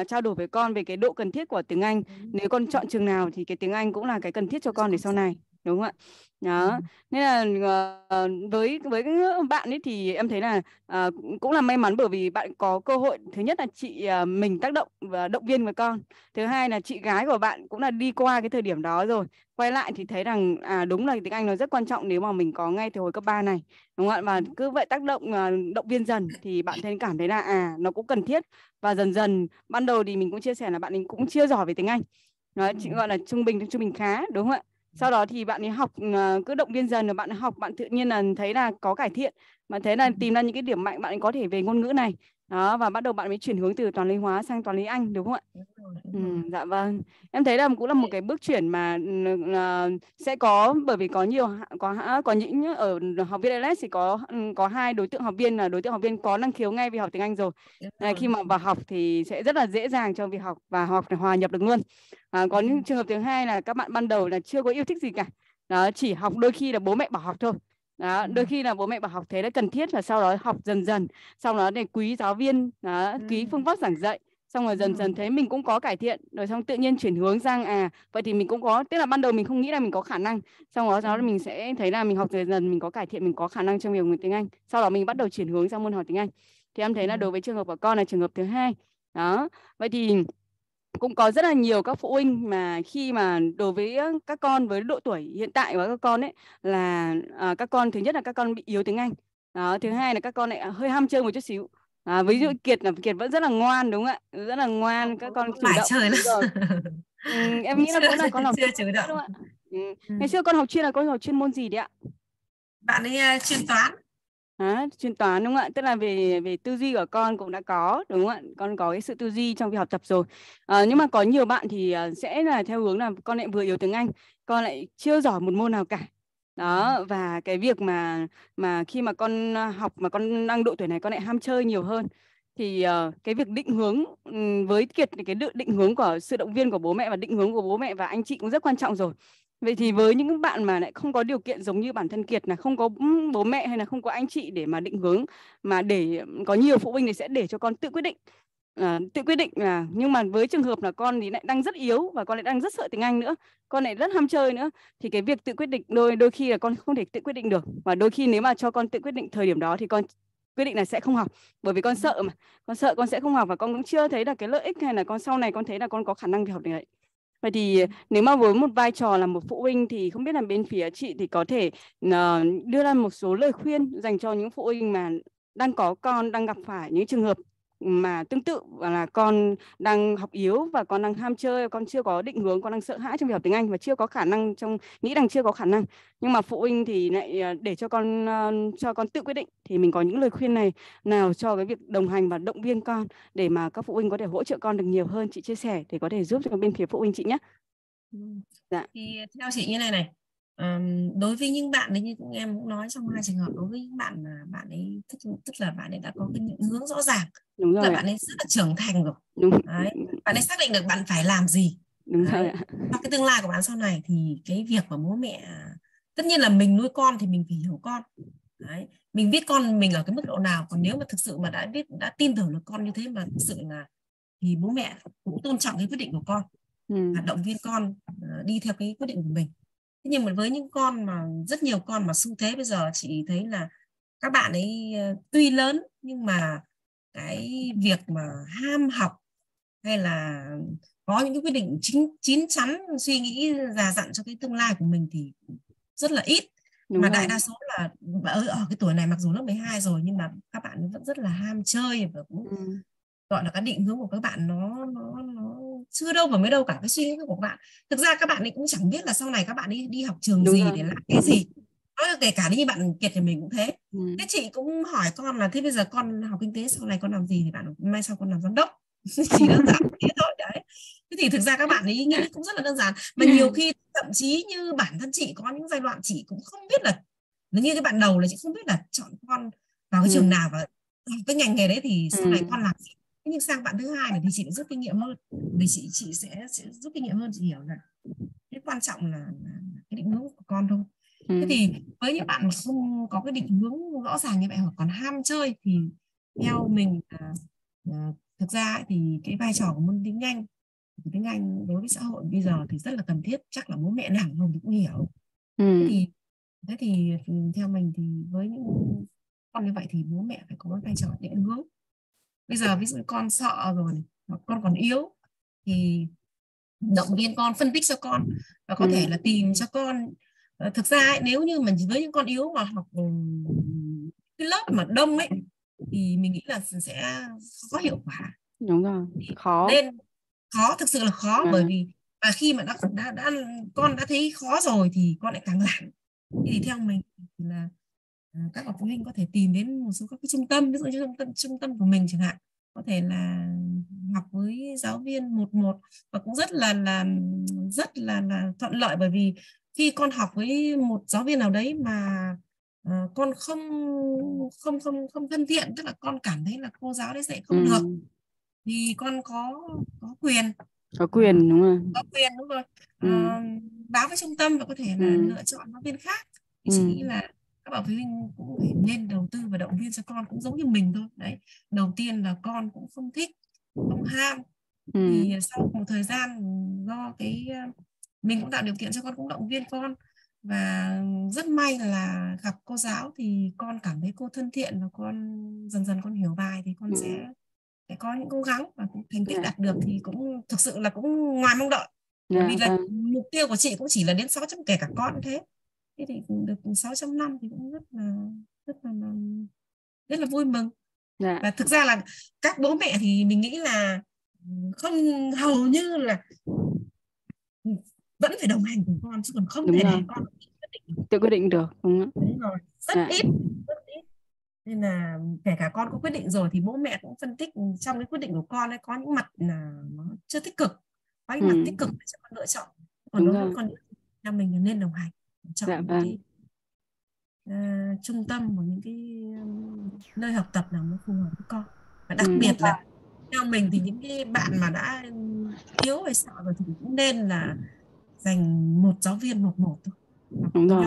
uh, trao đổi với con về cái độ cần thiết của tiếng Anh. Nếu con chọn trường nào thì cái tiếng Anh cũng là cái cần thiết cho con để sau này đúng không ạ. Đó nên là uh, với với bạn ấy thì em thấy là uh, cũng là may mắn bởi vì bạn có cơ hội thứ nhất là chị uh, mình tác động và động viên với con thứ hai là chị gái của bạn cũng là đi qua cái thời điểm đó rồi quay lại thì thấy rằng à đúng là tiếng Anh nó rất quan trọng nếu mà mình có ngay từ hồi cấp 3 này đúng không ạ? Và cứ vậy tác động động viên dần thì bạn thấy cảm thấy là à nó cũng cần thiết. Và dần dần ban đầu thì mình cũng chia sẻ là bạn ấy cũng chưa giỏi về tiếng Anh. Đó chị gọi là trung bình trung bình khá đúng không ạ sau đó thì bạn ấy học ờ, cứ động viên dần rồi bạn học bạn tự nhiên là thấy là có cải thiện. Bạn thấy là tìm ra những cái điểm mạnh bạn ấy có thể về ngôn ngữ này đó và bắt đầu bạn mới chuyển hướng từ toàn lý hóa sang toàn lý anh đúng không ạ? Ừ, dạ vâng. Em thấy là cũng là một cái bước chuyển mà uh, sẽ có bởi vì có nhiều có có những ở học viên LS thì có có hai đối tượng học viên là đối tượng học viên có năng khiếu ngay vì học tiếng Anh rồi. À, khi mà vào học thì sẽ rất là dễ dàng cho việc học và học hòa nhập được luôn. À, có những trường hợp thứ hai là các bạn ban đầu là chưa có yêu thích gì cả. Đó chỉ học đôi khi là bố mẹ bảo học thôi đó đôi khi là bố mẹ bảo học thế là cần thiết và sau đó học dần dần sau đó để quý giáo viên đó, quý phương pháp giảng dạy xong rồi dần dần thấy mình cũng có cải thiện rồi xong tự nhiên chuyển hướng sang à vậy thì mình cũng có tức là ban đầu mình không nghĩ là mình có khả năng xong đó sau đó mình sẽ thấy là mình học dần dần mình có cải thiện mình có khả năng trong việc tiếng Anh. Sau đó mình bắt đầu chuyển hướng sang môn học tiếng Anh. Thì em thấy là đối với trường hợp của con là trường hợp thứ hai. Đó vậy thì cũng có rất là nhiều các phụ huynh mà khi mà đối với các con với độ tuổi hiện tại của các con ấy là à, các con thứ nhất là các con bị yếu tiếng Anh đó thứ hai là các con lại hơi ham chơi một chút xíu. À, ví dụ Kiệt là Kiệt vẫn rất là ngoan đúng không ạ? Rất là ngoan các con chủ động chơi rồi ừ, em nghĩ là cũng là con học chưa chủ động đúng không ạ? Ừ. Ừ. ngày xưa con học chuyên là con học chuyên môn gì đấy ạ? Bạn ấy uh, chuyên toán À, chuyên toán đúng không ạ? Tức là về về tư duy của con cũng đã có đúng không ạ? Con có cái sự tư duy trong việc học tập rồi. À, nhưng mà có nhiều bạn thì ờ, sẽ là theo hướng là con lại vừa yếu tiếng Anh, con lại chưa giỏi một môn nào cả. Đó và cái việc mà mà khi mà con ờ, học mà con đang độ tuổi này con lại ham chơi nhiều hơn thì uh, cái việc định hướng um, với kiệt cái định hướng của sự động viên của bố mẹ và định hướng của bố mẹ và anh chị cũng rất quan trọng rồi Vậy thì với những bạn mà lại không có điều kiện giống như bản thân Kiệt là không có bố mẹ hay là không có anh chị để mà định hướng mà để có nhiều phụ huynh thì sẽ để cho con tự quyết định. À, tự quyết định là nhưng mà với trường hợp là con thì lại đang rất yếu và con lại đang rất sợ tiếng Anh nữa con lại rất ham chơi nữa thì cái việc tự quyết định đôi đôi khi là con không thể tự quyết định được. Và đôi khi nếu mà cho con tự quyết định thời điểm đó thì con quyết định là sẽ không học bởi vì con sợ mà con sợ con sẽ không học và con cũng chưa thấy là cái lợi ích hay là con sau này con thấy là con có khả năng để học được đấy. Vậy thì nếu mà với một vai trò là một phụ huynh thì không biết là bên phía chị thì có thể ờ, đưa ra một số lời khuyên dành cho những phụ huynh mà đang có con, đang gặp phải những trường hợp mà tương tự là con đang học yếu và con đang ham chơi con chưa có định hướng con đang sợ hãi trong việc học tiếng Anh và chưa có khả năng trong nghĩ rằng chưa có khả năng nhưng mà phụ huynh thì lại ờ, để cho con uh, cho con tự quyết định thì mình có những lời khuyên này nào cho cái việc đồng hành và động viên con để mà các phụ huynh có thể hỗ trợ con được nhiều hơn chị chia sẻ để có thể giúp cho bên phía phụ huynh chị nhé. Dạ. Thì theo chị như này này um, đối với những bạn ấy như em cũng nói trong hai trường hợp đối với những bạn mà bạn ấy tức, tức là bạn ấy đã có cái định hướng rõ ràng đúng rồi là bạn ấy rất là trưởng thành rồi đúng. Đấy. bạn ấy xác định được bạn phải làm gì đúng Đấy. rồi trong cái tương lai của bạn sau này thì cái việc mà bố mẹ tất nhiên là mình nuôi con thì mình phải hiểu con Đấy. mình biết con mình ở cái mức độ nào còn nếu mà thực sự mà đã biết đã tin tưởng được con như thế mà thực sự là thì bố mẹ cũng tôn trọng cái quyết định của con ừ. và động viên con ờ, đi theo cái quyết định của mình thế nhưng mà với những con mà rất nhiều con mà xu thế bây giờ chị thấy là các bạn ấy ờ, tuy lớn nhưng mà cái việc mà ham học hay là có những cái quyết định chính chín chắn suy nghĩ già dặn cho cái tương lai của mình thì rất là ít Đúng mà rồi. đại đa số là ở, ở cái tuổi này mặc dù lớp 12 rồi nhưng mà các bạn vẫn rất là ham chơi và cũng ừ. gọi là cái định hướng của các bạn nó nó nó chưa đâu và mới đâu cả cái suy nghĩ của các bạn. Thực ra các bạn ấy cũng chẳng biết là sau này các bạn ấy đi học trường Đúng gì rồi. để làm cái gì. Nói kể cả như bạn kiệt thì mình cũng thế. Ừ. thế chị cũng hỏi con là thế bây giờ con học kinh tế sau này con làm gì thì bạn mai sau con làm giám đốc? Chỉ đơn giản thế thôi đấy. Thế thì thực ra các bạn ấy nghĩ cũng rất là đơn giản. Mà nhiều khi thậm chí như bản thân chị có những giai đoạn chị cũng không biết là như cái bạn đầu là chị không biết là chọn con vào cái trường nào và cái ngành nghề đấy thì sau này con làm gì nhưng sang bạn thứ hai này thì chị cũng rút kinh nghiệm hơn vì chị chị sẽ, sẽ rút kinh nghiệm hơn chị hiểu là cái quan trọng là, là cái định hướng của con thôi ừ. thế thì với những bạn mà không có cái định hướng rõ ràng như vậy hoặc còn ham chơi thì theo mình à, à, thực ra thì cái vai trò của môn tiếng Anh tiếng Anh đối với xã hội bây giờ thì rất là cần thiết chắc là bố mẹ nào không cũng hiểu ừ. thế thì thế thì ừ, theo mình thì với những con như vậy thì bố mẹ phải có vai trò định hướng bây giờ ví dụ con sợ rồi con còn yếu thì động viên con phân tích cho con và có ừ. thể là tìm cho con ờ, thực ra ấy, nếu như mà với những con yếu mà học ừ, cái lớp mà đông ấy thì mình nghĩ là sẽ có hiệu quả đúng rồi khó nên khó thực sự là khó à. bởi vì và khi mà đã, đã đã con đã thấy khó rồi thì con lại càng làm thì theo mình thì là các bậc phụ huynh có thể tìm đến một số các cái trung tâm ví dụ như trung tâm trung tâm của mình chẳng hạn có thể là học với giáo viên một một và cũng rất là là rất là là thuận lợi bởi vì khi con học với một giáo viên nào đấy mà uh, con không không không không thân thiện tức là con cảm thấy là cô giáo đấy dạy không ừ. được thì con có có quyền có quyền đúng không có quyền đúng rồi ừ. uh, báo với trung tâm và có thể là ừ. lựa chọn giáo viên khác thì ừ. chị nghĩ là các bậc phụ huynh cũng phải nên đầu tư và động viên cho con cũng giống như mình thôi đấy đầu tiên là con cũng không thích không ham ừ. thì sau một thời gian do cái mình cũng tạo điều kiện cho con cũng động viên con và rất may là gặp cô giáo thì con cảm thấy cô thân thiện và con dần dần con hiểu bài thì con ừ. sẽ sẽ có những cố gắng và thành tích yeah. Dạ. đạt được thì cũng thực sự là cũng ngoài mong đợi yeah, vì là vâng. mục tiêu của chị cũng chỉ là đến 600 kể cả con thế thế thì được 600 năm thì cũng rất là rất là rất là vui mừng. Dạ. và thực ra là các bố mẹ thì mình nghĩ là không hầu như là vẫn phải đồng hành cùng con chứ còn không đúng thể để con tự quyết định được đúng, đúng rồi rất. Dạ. ít rất ít nên là kể cả con có quyết định rồi thì bố mẹ cũng phân tích trong cái quyết định của con ấy có những mặt là nó chưa tích cực có những ừ. mặt tích cực để cho con lựa chọn còn Đúng đối với con theo mình nên đồng hành chọn dạ, vâng. cái uh, trung tâm của những cái nơi học tập nào nó phù hợp với con và đặc ừ. biệt là theo mình thì những cái bạn mà đã yếu hay sợ rồi thì cũng nên là dành một giáo viên một một thôi đúng rồi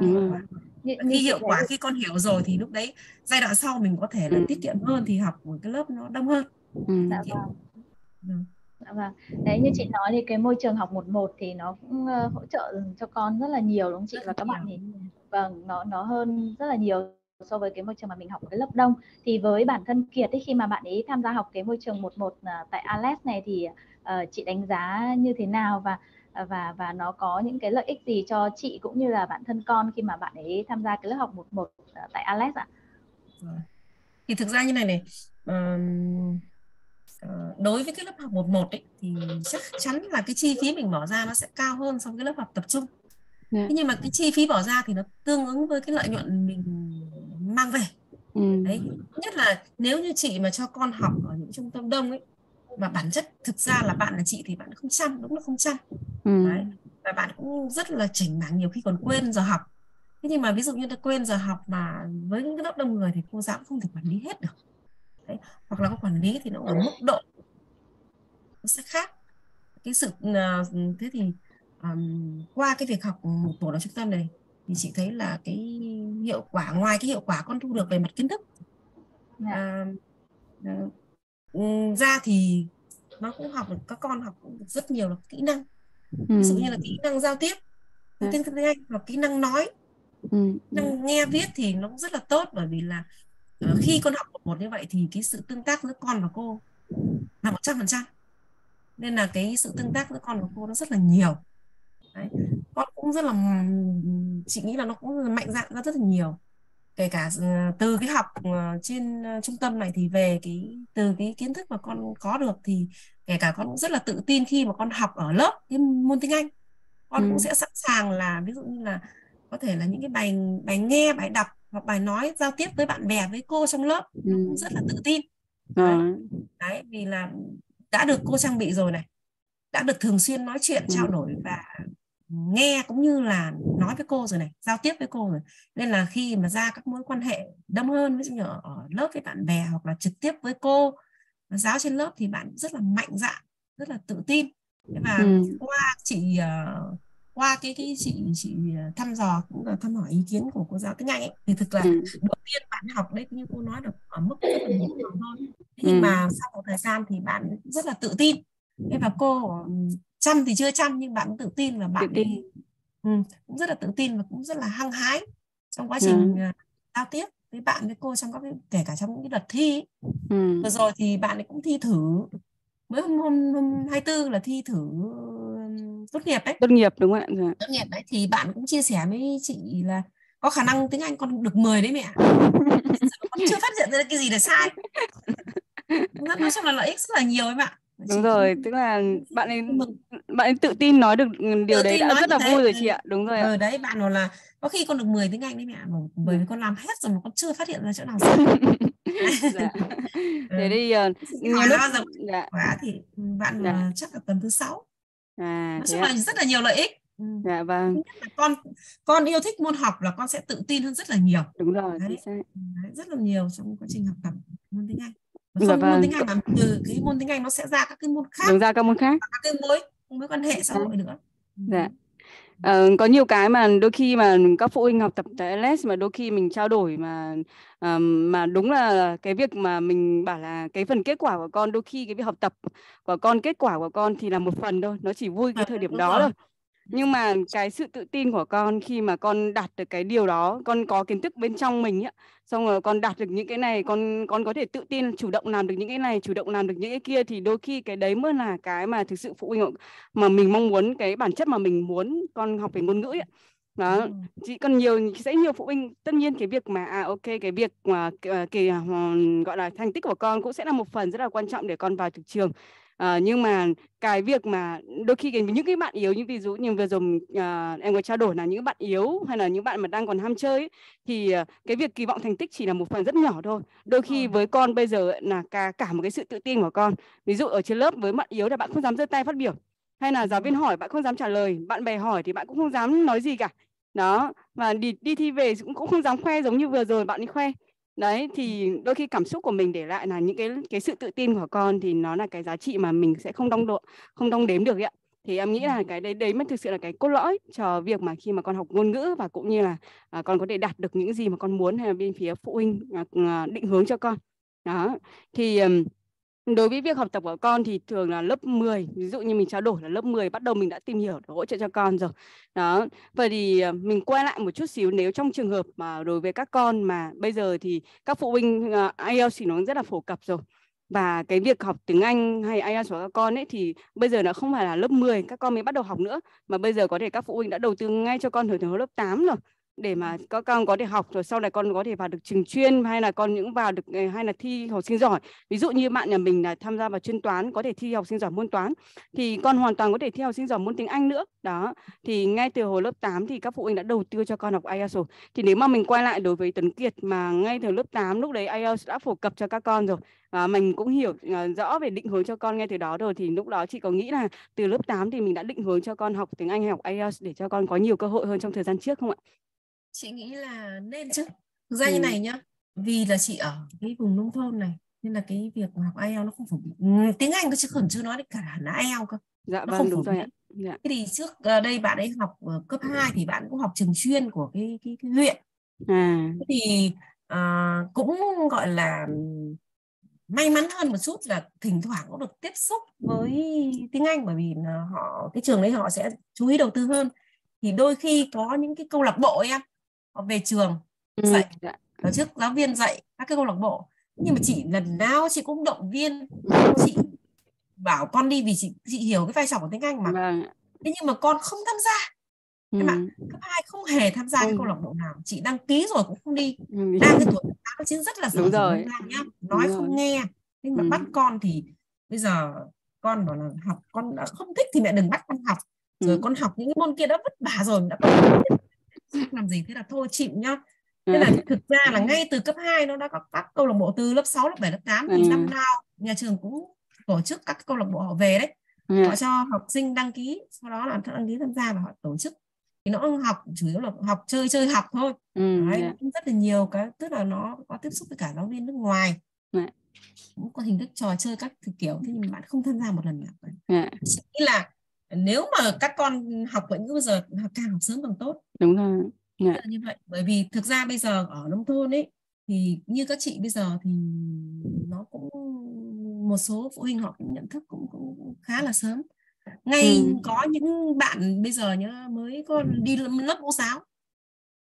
đúng rồi khi hiệu quả khi con hiểu rồi thì lúc đấy giai đoạn sau mình có thể là ừ. tiết kiệm hơn thì học một cái lớp nó đông hơn ừ. dạ vâng. Ừ. Vâng. Đấy như chị nói thì cái môi trường học một một thì nó cũng uh, hỗ trợ cho con rất là nhiều đúng không chị? Và các bạn thì vâng nó nó hơn rất là nhiều so với cái môi trường mà mình học cái lớp đông. Thì với bản thân Kiệt ấy, khi mà bạn ấy tham gia học cái môi trường một một uh, tại Alex này thì uh, chị đánh giá như thế nào? Và và và nó có những cái lợi ích gì cho chị cũng như là bản thân con khi mà bạn ấy tham gia cái lớp học một một tại Alex ạ? Thì thực ra như này này, đối với cái lớp học một một ấy, thì chắc chắn là cái chi phí mình bỏ ra nó sẽ cao hơn so với lớp học tập trung. Yeah. Dạ. nhưng mà cái chi phí bỏ ra thì nó tương ứng với cái lợi nhuận mình mang về. Ừ. Đấy, nhất là nếu như chị mà cho con học ở những trung tâm đông ấy và bản chất thực ra là bạn là chị thì bạn không chăm đúng là không chăm ừ. Đấy. và bạn cũng rất là chỉnh mảng nhiều khi còn quên giờ học thế nhưng mà ví dụ như là quên giờ học mà với những cái lớp đông người thì cô giáo cũng không thể quản lý hết được Đấy. hoặc là có quản lý thì nó ở mức độ nó sẽ khác. Cái sự uh, thế thì um, qua cái việc học một tổ đoàn trung tâm này thì chị thấy là cái hiệu quả ngoài cái hiệu quả con thu được về mặt kiến thức uh, uh, ra thì nó cũng học được các con học được rất nhiều là kỹ năng. Ví dụ như là kỹ năng giao tiếp tiếng tiếng anh hoặc kỹ năng nói. Kỹ năng nghe viết thì nó cũng rất là tốt bởi vì là khi con học một một như vậy thì cái sự tương tác giữa con và cô là một trăm phần trăm. Nên là cái sự tương tác giữa con và cô nó rất là nhiều. Đấy. con cũng rất là chị nghĩ là nó cũng mạnh dạn ra rất là nhiều. Kể cả ờ, từ cái học ờ, trên ờ, trung tâm này thì về cái từ cái kiến thức mà con có được thì kể cả con cũng rất là tự tin khi mà con học ở lớp cái môn tiếng Anh. Con ừ. cũng sẽ sẵn sàng là ví dụ như là có thể là những cái bài bài nghe bài đọc hoặc bài nói giao tiếp với bạn bè với cô trong lớp ừ. cũng rất là tự tin đấy. đấy vì là đã được cô trang bị rồi này đã được thường xuyên nói chuyện Ừ. trao đổi và nghe cũng như là nói với cô rồi này giao tiếp với cô rồi nên là khi mà ra các mối quan hệ đông hơn ví dụ như ở, ở lớp với bạn bè hoặc là trực tiếp với cô giáo trên lớp thì bạn rất là mạnh dạn rất là tự tin và Ừ. qua chị ờ, qua cái cái chị chị ờ, thăm dò cũng là thăm hỏi ý kiến của cô giáo tiếng Anh ấy thì thực là Ừ. đầu tiên bạn học đấy như cô nói được ở mức rất là thôi Thế nhưng Ừ. mà sau một thời gian thì bạn rất là tự tin Thế và cô chăm thì chưa chăm nhưng bạn cũng tự tin và bạn tin. ừ, cũng rất là tự tin và cũng rất là hăng hái trong quá Ừ. trình ờ, giao tiếp với bạn với cô trong các kể cả trong những cái đợt thi ấy. Ừ. vừa rồi thì bạn ấy cũng thi thử mới hôm hôm, hôm 24 là thi thử tốt nghiệp đấy Tốt nghiệp đúng không ạ? Dạ. tốt nghiệp đấy thì bạn cũng chia sẻ với chị là có khả năng tiếng Anh con được 10 đấy mẹ con chưa phát hiện ra cái gì là sai Rất- nói chung là lợi ích rất là nhiều em ạ Đúng rồi, tức là bạn ấy bạn ấy tự tin nói được điều tự đấy đã rất là thế vui rồi ừ. chị ạ. Đúng rồi ờ đấy bạn nói là có khi con được 10 tiếng Anh đấy mẹ bởi vì con làm hết rồi mà con chưa phát hiện ra chỗ nào sai Dạ. Thế Ừ. thì ờ, Chị nhiều lúc dạ quá thì bạn Dạ. là chắc là tuần thứ sáu à nói thế chung là rất là nhiều lợi ích ừ. Dạ vâng, nhất là con con yêu thích môn học là con sẽ tự tin hơn rất là nhiều đúng rồi, Đấy. Đấy, rất là nhiều trong quá trình học tập môn tiếng Anh Dạ không môn vâng. tiếng Anh mà từ cái môn tiếng Anh nó sẽ ra các cái môn khác Đúng ra các môn khác. các cái mối mối quan hệ xã hội nữa Dạ. Ờ, có nhiều cái mà đôi khi mà các phụ huynh học tập tại LS mà đôi khi mình trao đổi mà ờm, mà đúng là cái việc mà mình bảo là cái phần kết quả của con đôi khi cái việc học tập của con kết quả của con thì là một phần thôi nó chỉ vui cái Ờ, thời điểm đó thôi nhưng mà cái sự tự tin của con khi mà con đạt được cái điều đó con có kiến thức bên trong mình á xong rồi con đạt được những cái này con con có thể tự tin chủ động làm được những cái này chủ động làm được những cái kia thì đôi khi cái đấy mới là cái mà thực sự phụ huynh mà mình mong muốn cái bản chất mà mình muốn con học về ngôn ngữ ấy. đó chỉ còn nhiều sẽ nhiều phụ huynh tất nhiên cái việc mà à ok cái việc mà ờ, cái ờ, gọi là thành tích của con cũng sẽ là một phần rất là quan trọng để con vào thực trường Ờ, nhưng mà cái việc mà đôi khi cái, những cái bạn yếu như ví dụ như vừa rồi à, em có trao đổi là những bạn yếu hay là những bạn mà đang còn ham chơi ấy, thì à, cái việc kỳ vọng thành tích chỉ là một phần rất nhỏ thôi. Đôi khi rồi. với con bây giờ ấy là cả cả một cái sự tự tin của con. Ví dụ ở trên lớp với bạn yếu là bạn không dám giơ tay phát biểu hay là giáo viên hỏi bạn không dám trả lời bạn bè hỏi thì bạn cũng không dám nói gì cả. Đó và đi đi thi về cũng cũng không dám khoe giống như vừa rồi bạn đi khoe đấy thì đôi khi cảm xúc của mình để lại là những cái cái sự tự tin của con thì nó là cái giá trị mà mình sẽ không đong độ không đong đếm được ạ. Thì em nghĩ là cái đấy đấy mới thực sự là cái cốt lõi cho việc mà khi mà con học ngôn ngữ và cũng như là à, con có thể đạt được những gì mà con muốn hay là bên phía phụ huynh à, à, định hướng cho con. Đó thì đối với việc học tập của con thì thường là lớp 10 ví dụ như mình trao đổi là lớp 10 bắt đầu mình đã tìm hiểu để hỗ trợ cho con rồi. Đó, vậy thì ờ, mình quay lại một chút xíu, nếu trong trường hợp mà đối với các con mà bây giờ thì các phụ huynh ờ, IELTS thì nó rất là phổ cập rồi. Và cái việc học tiếng Anh hay IELTS của các con ấy thì bây giờ nó không phải là lớp 10 các con mới bắt đầu học nữa, mà bây giờ có thể các phụ huynh đã đầu tư ngay cho con từ từ lớp 8 rồi để mà các con có thể học, rồi sau này con có thể vào được trường chuyên, hay là con những vào được ờ, hay là thi học sinh giỏi. Ví dụ như bạn nhà mình là tham gia vào chuyên toán, có thể thi học sinh giỏi môn toán, thì con hoàn toàn có thể thi học sinh giỏi môn tiếng Anh nữa. Đó, thì ngay từ hồi lớp 8 thì các phụ huynh đã đầu tư cho con học IELTS rồi. Thì nếu mà mình quay lại đối với Tấn Kiệt mà ngay từ lớp 8 lúc đấy IELTS đã phổ cập cho các con rồi và mình cũng hiểu à, rõ về định hướng cho con ngay từ đó rồi, thì lúc đó chị có nghĩ là từ lớp 8 thì mình đã định hướng cho con học tiếng Anh hay học IELTS để cho con có nhiều cơ hội hơn trong thời gian trước không ạ? Chị nghĩ là nên chứ như Ừ. này nhá vì là chị ở cái vùng nông thôn này nên là cái việc mà học IELTS nó không phổ biến ừ, tiếng Anh thôi chứ còn chưa nói đến cả là IELTS cơ Dạ nó vâng không đúng rồi ạ. Dạ. thế thì trước ờ, đây bạn ấy học cấp 2 thì bạn cũng học trường chuyên của cái cái, cái huyện À Thế thì ờ, cũng gọi là may mắn hơn một chút là thỉnh thoảng cũng được tiếp xúc với tiếng Anh bởi vì là họ cái trường đấy họ sẽ chú ý đầu tư hơn thì đôi khi có những cái câu lạc bộ em về trường ừ, dạy dạ. ở trước giáo viên dạy các cái câu lạc bộ nhưng mà chị lần nào chị cũng động viên chị bảo con đi vì chị chị hiểu cái vai trò của tiếng Anh mà Vâng. thế nhưng mà con không tham gia Ừ. em ạ cấp 2 không hề tham gia cái Không. câu lạc bộ nào chị đăng ký rồi cũng không đi Ừ. đang cái tuổi tám chín rất là Đúng rồi. nhá nói Đúng không rồi. nghe nhưng mà Ừ. bắt con thì bây giờ con bảo là học con đã không thích thì mẹ đừng bắt con học rồi Ừ. con học những cái môn kia đã vất vả rồi đã làm gì thế là thôi chịu nhá Thế là thực ra là ngay từ cấp 2 nó đã có các câu lạc bộ từ lớp 6, lớp 7, lớp 8 thì Ừ. năm nào nhà trường cũng tổ chức các câu lạc bộ họ về đấy Dạ. họ cho học sinh đăng ký sau đó là đăng ký tham gia và họ tổ chức thì nó học chủ yếu là học chơi chơi học thôi Ừ, đấy, dạ. cũng rất là nhiều cái tức là nó có tiếp xúc với cả giáo viên nước ngoài Dạ. cũng có hình thức trò chơi các kiểu thế nhưng bạn không tham gia một lần nào cả. Dạ, nghĩ là nếu mà các con học ngoại ngữ bây giờ càng học sớm càng tốt. Đúng rồi. Dạ. Như vậy. Bởi vì thực ra bây giờ ở nông thôn ấy thì như các chị bây giờ thì nó cũng một số phụ huynh họ cũng nhận thức cũng, cũng khá là sớm. Ngay Ừ. có những bạn bây giờ nhá mới có đi lớp mẫu giáo.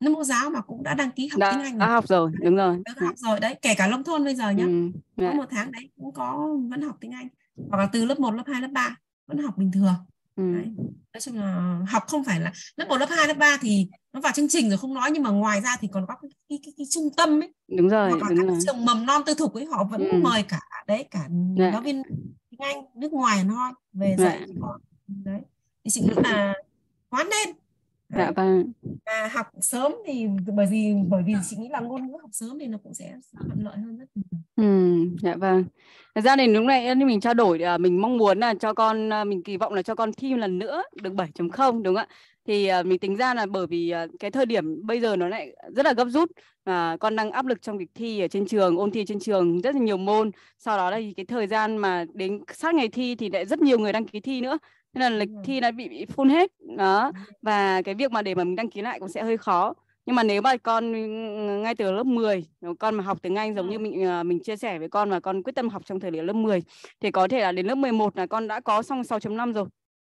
Lớp mẫu giáo mà cũng đã đăng ký học tiếng Đã, Anh đã rồi học rồi, đúng rồi. đã học rồi. Đấy kể cả nông thôn bây giờ nhá. Ừ, có dạ. một tháng đấy cũng có vẫn học tiếng Anh. Hoặc là từ lớp 1, lớp 2, lớp 3 vẫn học bình thường Ừ. đấy nói chung là học không phải là lớp 1, lớp 2, lớp 3 thì nó vào chương trình rồi không nói nhưng mà ngoài ra thì còn có cái, cái, cái, cái trung tâm ấy Đúng rồi, hoặc đúng các rồi. trường mầm non tư thục ấy họ vẫn Ừ. mời cả đấy cả Dạ. giáo viên tiếng Anh nước ngoài thôi về Dạ. dạy con đấy thì chị nghĩ là hoán lên Dạ Đấy. vâng. Và học sớm thì bởi vì bởi vì chị nghĩ là ngôn ngữ học sớm thì nó cũng sẽ thuận lợi hơn rất nhiều Ừ, dạ vâng. Thật ra thì lúc này như mình trao đổi à, mình mong muốn là cho con à, mình kỳ vọng là cho con thi một lần nữa được 7.0 đúng không ạ? Thì à, mình tính ra là bởi vì cái thời điểm bây giờ nó lại rất là gấp rút và con đang áp lực trong việc thi ở trên trường, ôn thi trên trường rất là nhiều môn. Sau đó là cái thời gian mà đến sát ngày thi thì lại rất nhiều người đăng ký thi nữa. Nên là lịch thi đã bị, bị full hết. Đó. Và cái việc mà để mà mình đăng ký lại cũng sẽ hơi khó. Nhưng mà nếu mà con ngay từ lớp 10 nếu con mà học tiếng Anh giống như mình à, mình chia sẻ với con mà con quyết tâm học trong thời điểm lớp 10 thì có thể là đến lớp 11 là con đã có xong 6.5 rồi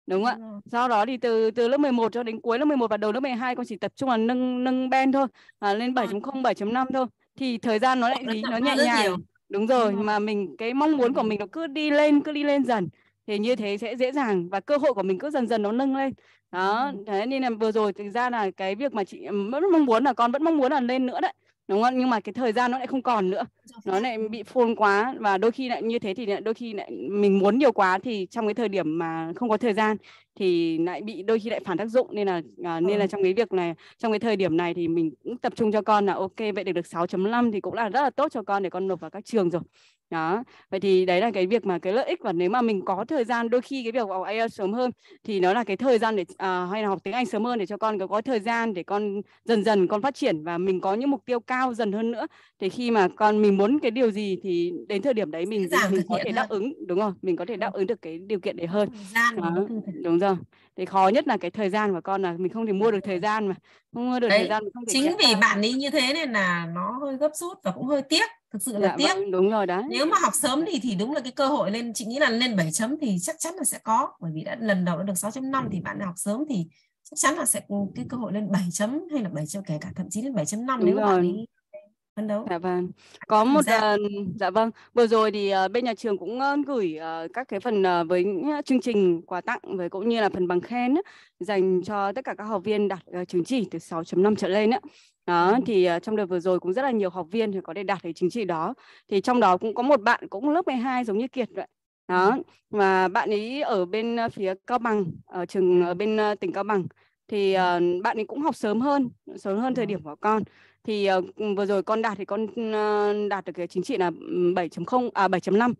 đúng không ạ? sau đó thì từ từ lớp 11 cho đến cuối lớp 11 và đầu lớp 12 con chỉ tập trung là nâng nâng ben thôi à, lên 7.0 7.5 thôi. Thì thời gian nó lại gì nó nhẹ nhàng. đúng rồi. mà mình cái mong muốn của mình nó cứ đi lên cứ đi lên dần thì như thế sẽ dễ dàng và cơ hội của mình cứ dần dần nó nâng lên. Đó Đúng thế nên là vừa rồi thực ra là cái việc mà chị vẫn mong muốn là con vẫn mong muốn là lên nữa đấy đúng không? Nhưng mà cái thời gian nó lại không còn nữa. Nó lại bị full quá và đôi khi lại như thế thì lại đôi khi lại mình muốn nhiều quá thì trong cái thời điểm mà không có thời gian thì lại bị đôi khi lại phản tác dụng. Nên là à, nên là Ừ. trong cái việc này trong cái thời điểm này thì mình cũng tập trung cho con là ok vậy được được 6.5 thì cũng là rất là tốt cho con để con nộp vào các trường rồi đó vậy thì đấy là cái việc mà cái lợi ích và nếu mà mình có thời gian đôi khi cái việc học IELTS sớm hơn thì nó là cái thời gian để à, hay là học tiếng Anh sớm hơn để cho con có, có thời gian để con dần dần con phát triển và mình có những mục tiêu cao dần hơn nữa. Để khi mà con mình muốn cái điều gì thì đến thời điểm đấy mình mình có thể hơn. đáp ứng đúng không mình có thể đáp ứng được cái điều kiện đấy hơn. Thì đó, đúng rồi thì khó nhất là cái thời gian của con là mình không thể mua được thời gian mà không mua được thời đấy gian mình không thể chính vì dài. bạn ấy như thế nên là nó hơi gấp rút và cũng hơi tiếc thực sự là dạ tiếc vâng đúng rồi đấy nếu mà học sớm thì thì đúng là cái cơ hội lên chị nghĩ là lên 7 chấm thì chắc chắn là sẽ có bởi vì đã lần đầu đã được 6.5 thì bạn học sớm thì chắc chắn là sẽ cái cơ hội lên 7 chấm hay là 7 chấm kể cả thậm chí lên 7.5 Đúng nếu bạn rồi. ấy phấn đấu Dạ vâng. Có một gian. ờ, dạ vâng. Vừa rồi thì ờ, bên nhà trường cũng ờ, gửi ờ, các cái phần ờ, với chương trình quà tặng với cũng như là phần bằng khen á, dành cho tất cả các học viên đạt ờ, chứng chỉ từ 6.5 trở lên á. Đó Ừ. thì ờ, trong đợt vừa rồi cũng rất là nhiều học viên thì có thể đạt cái chứng chỉ đó. Thì trong đó cũng có một bạn cũng lớp 12 giống như Kiệt vậy. Đó, và bạn ấy ở bên phía Cao Bằng, ở trường ở bên tỉnh Cao Bằng thì ờ, bạn ấy cũng học sớm hơn, sớm hơn thời điểm của con thì ờ, vừa rồi con đạt thì con ờ, đạt được cái chính trị là ừm, 7.0 à 7.5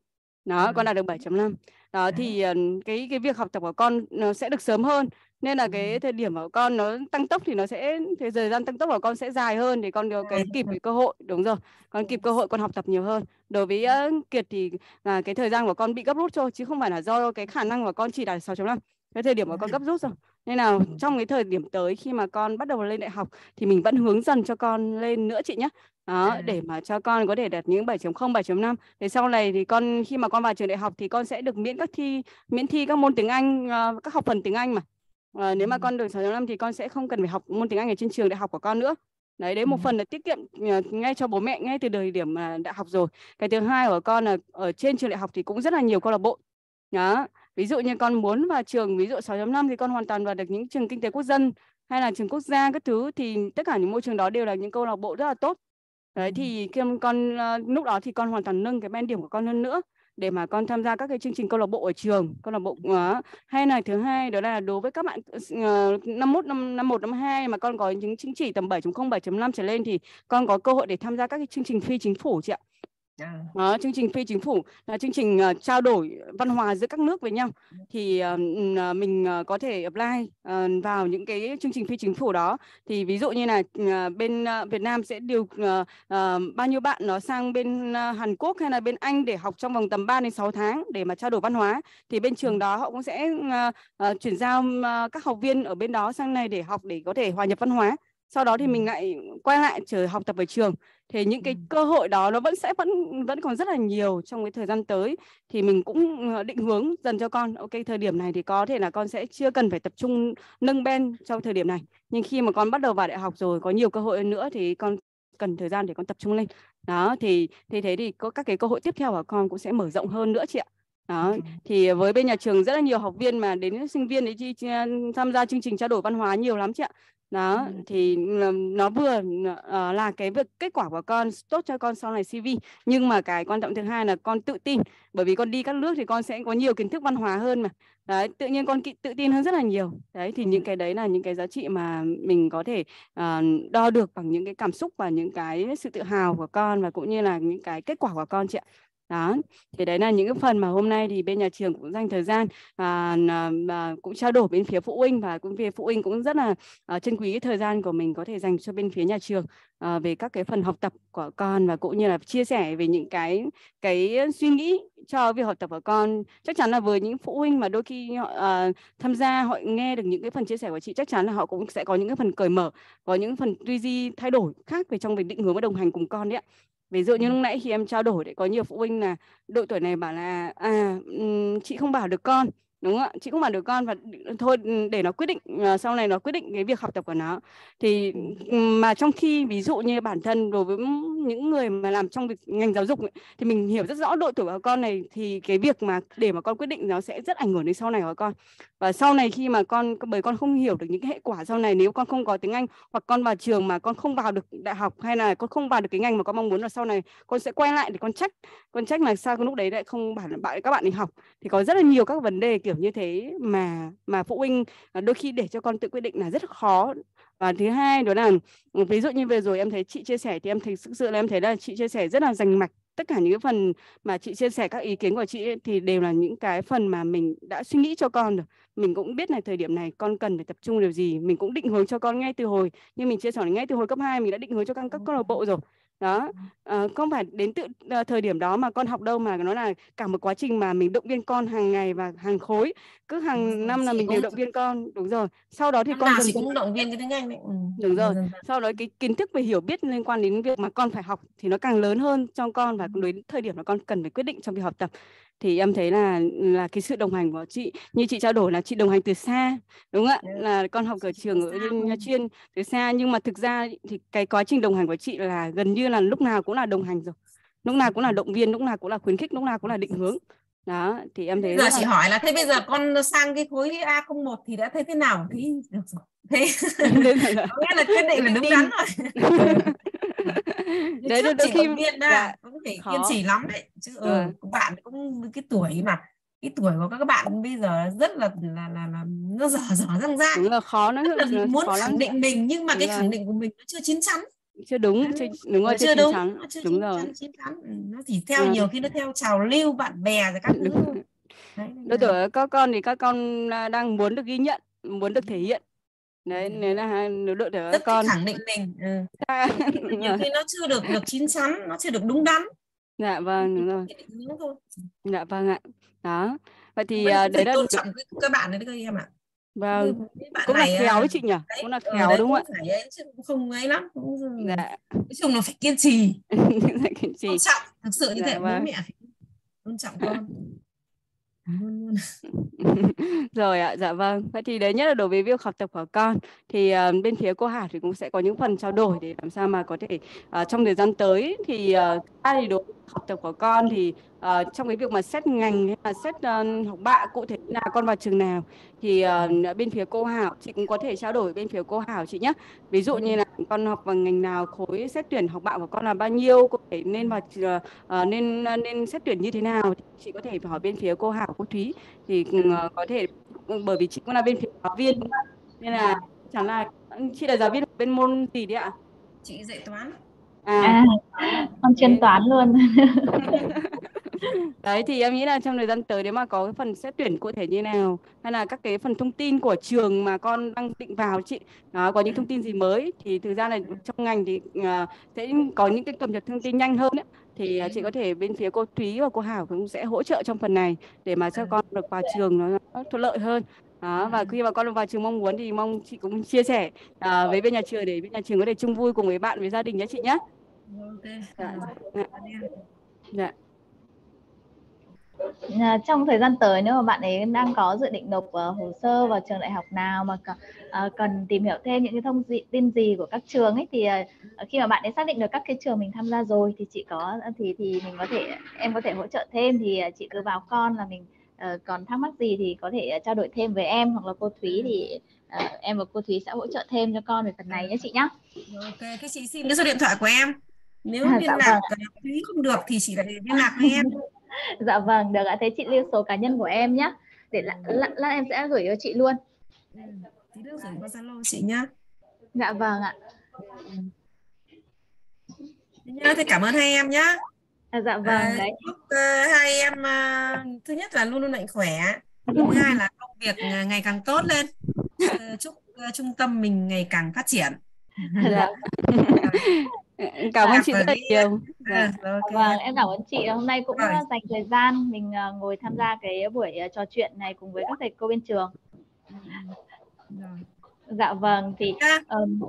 đó Ừ. con đạt được 7.5 đó thì ờ, cái cái việc học tập của con nó sẽ được sớm hơn. Nên là cái thời điểm của con nó tăng tốc thì nó sẽ cái thời gian tăng tốc của con sẽ dài hơn để con có cái kịp cái cơ hội. Đúng rồi con kịp cơ hội con học tập nhiều hơn. Đối với ờ, Kiệt thì là cái thời gian của con bị gấp rút thôi chứ không phải là do cái khả năng của con chỉ đạt 6.5 cái thời điểm của con gấp rút rồi nên là trong cái thời điểm tới khi mà con bắt đầu lên đại học thì mình vẫn hướng dần cho con lên nữa chị nhé đó À. để mà cho con có thể đạt những 7.0 7.5 để sau này thì con khi mà con vào trường đại học thì con sẽ được miễn các thi miễn thi các môn tiếng Anh ờ, các học phần tiếng Anh mà. Ờ, nếu mà con được 6.5 thì con sẽ không cần phải học môn tiếng Anh ở trên trường đại học của con nữa. Đấy đấy một phần là tiết kiệm ờ, ngay cho bố mẹ ngay từ thời điểm mà đại học rồi. Cái thứ hai của con là ở trên trường đại học thì cũng rất là nhiều câu lạc bộ. Đó ví dụ như con muốn vào trường ví dụ 6.5 thì con hoàn toàn vào được những trường kinh tế quốc dân hay là trường quốc gia các thứ thì tất cả những môi trường đó đều là những câu lạc bộ rất là tốt đấy Ừ. thì khi mà con ờ, lúc đó thì con hoàn toàn nâng cái band điểm của con hơn nữa để mà con tham gia các cái chương trình câu lạc bộ ở trường câu lạc bộ ờ, hay là thứ hai đó là đối với các bạn ờ, năm mốt năm năm một năm hai mà con có những chứng chỉ tầm 7.0 7.5 trở lên thì con có cơ hội để tham gia các cái chương trình phi chính phủ chị ạ. Đó, chương trình phi chính phủ là chương trình uh, trao đổi văn hóa giữa các nước với nhau. Thì uh, mình uh, có thể apply uh, vào những cái chương trình phi chính phủ đó. Thì ví dụ như là uh, bên uh, Việt Nam sẽ điều uh, uh, bao nhiêu bạn nó sang bên uh, Hàn Quốc hay là bên Anh để học trong vòng tầm 3 đến 6 tháng để mà trao đổi văn hóa. Thì bên trường đó họ cũng sẽ uh, uh, chuyển giao uh, các học viên ở bên đó sang này để học để có thể hòa nhập văn hóa. Sau đó thì mình lại quay lại trở học tập ở trường thì những cái cơ hội đó nó vẫn sẽ vẫn vẫn còn rất là nhiều trong cái thời gian tới. Thì mình cũng ờ, định hướng dần cho con ok thời điểm này thì có thể là con sẽ chưa cần phải tập trung nâng ben trong thời điểm này. Nhưng khi mà con bắt đầu vào đại học rồi có nhiều cơ hội hơn nữa thì con cần thời gian để con tập trung lên. Đó thì thì thế thì có các cái cơ hội tiếp theo của con cũng sẽ mở rộng hơn nữa chị ạ. Đó thì với bên nhà trường rất là nhiều học viên mà đến sinh viên ấy chi, tham gia chương trình trao đổi văn hóa nhiều lắm chị ạ đó thì nó vừa uh, là cái việc kết quả của con tốt cho con sau này CV nhưng mà cái quan trọng thứ hai là con tự tin bởi vì con đi các nước thì con sẽ có nhiều kiến thức văn hóa hơn mà. Đấy tự nhiên con tự tin hơn rất là nhiều. Đấy thì những cái đấy là những cái giá trị mà mình có thể uh, đo được bằng những cái cảm xúc và những cái sự tự hào của con và cũng như là những cái kết quả của con chị ạ đó thì đấy là những cái phần mà hôm nay thì bên nhà trường cũng dành thời gian à, à, à cũng trao đổi bên phía phụ huynh và cũng phía phụ huynh cũng rất là à, trân quý cái thời gian của mình có thể dành cho bên phía nhà trường à, về các cái phần học tập của con và cũng như là chia sẻ về những cái cái suy nghĩ cho việc học tập của con. Chắc chắn là với những phụ huynh mà đôi khi họ uh, tham gia họ nghe được những cái phần chia sẻ của chị chắc chắn là họ cũng sẽ có những cái phần cởi mở có những phần tư duy thay đổi khác về trong việc định hướng và đồng hành cùng con đấy ạ ví dụ như lúc nãy khi em trao đổi đấy có nhiều phụ huynh là độ tuổi này bảo là à chị không bảo được con đúng không ạ chị cũng bảo được con và thôi ừ, để nó quyết định ờ, sau này nó quyết định cái việc học tập của nó. Thì ừ, mà trong khi ví dụ như bản thân đối với những người mà làm trong việc ngành giáo dục ấy, thì mình hiểu rất rõ độ tuổi của con này thì cái việc mà để mà con quyết định nó sẽ rất ảnh hưởng đến sau này của con. Và sau này khi mà con bởi con không hiểu được những cái hệ quả sau này nếu con không có tiếng Anh hoặc con vào trường mà con không vào được đại học hay là con không vào được cái ngành mà con mong muốn là sau này con sẽ quay lại để con trách con trách là sao con lúc đấy lại không bảo bạn các bạn đi học. Thì có rất là nhiều các vấn đề kiểu như thế mà mà phụ huynh à, đôi khi để cho con tự quyết định là rất khó. Và thứ hai đó là ví dụ như vừa rồi em thấy chị chia sẻ thì em thấy thực sự là em thấy là chị chia sẻ rất là rành mạch. Tất cả những cái phần mà chị chia sẻ các ý kiến của chị ấy, thì đều là những cái phần mà mình đã suy nghĩ cho con rồi. Mình cũng biết là thời điểm này con cần phải tập trung điều gì mình cũng định hướng cho con ngay từ hồi như mình chia sẻ ngay từ hồi cấp 2 mình đã định hướng cho con các câu lạc bộ rồi đó à, không phải đến tự à, thời điểm đó mà con học đâu mà nó là cả một quá trình mà mình động viên con hàng ngày và hàng khối. Cứ hàng năm là mình đều động viên con đúng rồi. Sau đó thì con dần cũng động viên cái tiếng Anh đấy. Ừ. đúng rồi. sau đó cái kiến thức về hiểu biết liên quan đến việc mà con phải học thì nó càng lớn hơn trong con và đến thời điểm mà con cần phải quyết định trong việc học tập thì em thấy là là cái sự đồng hành của chị như chị trao đổi là chị đồng hành từ xa đúng không ạ? Là con học ở trường ở nhà chuyên từ xa nhưng mà thực ra thì cái quá trình đồng hành của chị là gần như là lúc nào cũng là đồng hành rồi. Lúc nào cũng là động viên lúc nào cũng là khuyến khích lúc nào cũng là định hướng. Đó thì em thấy bây giờ chị là... hỏi là thế bây giờ con sang cái khối A01 thì đã thấy thế nào? Thì được rồi. Thế nghĩa là quyết định là đúng đắn rồi đấy đôi khi động viên đã dạ, cũng phải kiên trì lắm đấy chứ ừ, ừ. bạn cũng cái tuổi mà cái tuổi của các bạn bây giờ rất là là là, là nó dở dở răng rang là khó nó rất là muốn khẳng lắm. định mình nhưng mà đúng cái rồi. khẳng định của mình nó chưa chín chắn chưa đúng chưa, đúng rồi chưa, chưa đúng chắn. chưa đúng rồi chín chắn ừ, nó chỉ theo ừ. nhiều khi nó theo trào lưu bạn bè rồi các thứ Đấy, Đôi tuổi các con thì các con à, đang muốn được ghi nhận muốn được thể hiện đấy nếu là nếu độ tuổi rất con khẳng định mình ừ. nhiều khi nó chưa được được chín chắn nó chưa được đúng đắn. Dạ vâng đúng rồi. dạ vâng ạ. Đó. Vậy thì uh, đấy là tôn trọng các bạn đấy các em ạ? Vâng. Cũng là khéo ấy chị nhỉ? đấy, cũng là ờ, khéo đúng không ạ? phải không ấy lắm cũng dạ. nói chung là phải kiên trì. Kiên trì. Tôn trọng thực sự như dạ, thế vâng. bố mẹ tôn trọng con rồi ạ dạ vâng. Vậy thì đấy nhất là đối với việc học tập của con. Thì uh, bên phía cô Hà thì cũng sẽ có những phần trao đổi để làm sao mà có thể uh, trong thời gian tới thì uh, thì đối với học tập của con thì uh, trong cái việc mà xét ngành hay là xét uh, học bạ cụ thể là con vào trường nào thì uh, bên phía cô Hảo chị cũng có thể trao đổi bên phía cô Hảo chị nhé ví dụ như là con học vào ngành nào khối xét tuyển học bạ của con là bao nhiêu cụ thể nên vào uh, nên nên xét tuyển như thế nào thì chị có thể hỏi bên phía cô Hảo cô Thúy. Thì uh, có thể ừ, bởi vì chị cũng là bên phía giáo viên nên là chẳng là ừ, chị là giáo viên bên môn gì đấy ạ? Chị dạy toán à, à con chuyên toán luôn đấy thì em nghĩ là trong thời gian tới nếu mà có cái phần xét tuyển cụ thể như nào hay là các cái phần thông tin của trường mà con đang định vào chị đó, có những thông tin gì mới thì thực ra là trong ngành thì uh, sẽ có những cái cập nhật thông tin nhanh hơn ấy. thì uh, chị có thể bên phía cô Thúy và cô Hảo cũng sẽ hỗ trợ trong phần này để mà cho con được vào trường nó thuận lợi hơn đó và khi mà con vào trường mong muốn thì mong chị cũng chia sẻ uh, với bên nhà trường để bên nhà trường có thể chung vui cùng với bạn với gia đình nhé chị nhé. Ok. Dạ. Dạ. dạ. À, trong thời gian tới nếu mà bạn ấy đang có dự định nộp uh, hồ sơ vào trường đại học nào mà uh, cần tìm hiểu thêm những cái thông tin gì của các trường ấy thì uh, khi mà bạn ấy xác định được các cái trường mình tham gia rồi thì chị có thì thì mình có thể em có thể hỗ trợ thêm thì uh, chị cứ báo con là mình uh, còn thắc mắc gì thì có thể uh, trao đổi thêm với em hoặc là cô Thúy thì uh, em và cô Thúy sẽ hỗ trợ thêm cho con về phần này nhé chị nhé. Ok, cái chị xin cái số điện thoại của em. Nếu à, liên dạ lạc vâng. Không được thì chị lại liên lạc với em. dạ vâng được ạ. Thế chị lưu số cá nhân của em nhé để lát, lát, lát em sẽ gửi cho chị luôn. Ừ, tí nữa gửi qua zalo chị nhá. Dạ vâng ạ. Nhá thế cảm ơn hai em nhá. À, dạ vâng à, đấy. chúc uh, hai em uh, thứ nhất là luôn luôn mạnh khỏe. Thứ hai là công việc ngày càng tốt lên. Uh, chúc uh, trung tâm mình ngày càng phát triển. Dạ. cảm ơn chị rất là nhiều dạ. okay. vâng em cảm ơn chị hôm nay cũng rồi. dành thời gian mình ờ, ngồi tham gia cái buổi ờ, trò chuyện này cùng với các thầy cô bên trường rồi. dạ vâng thì um,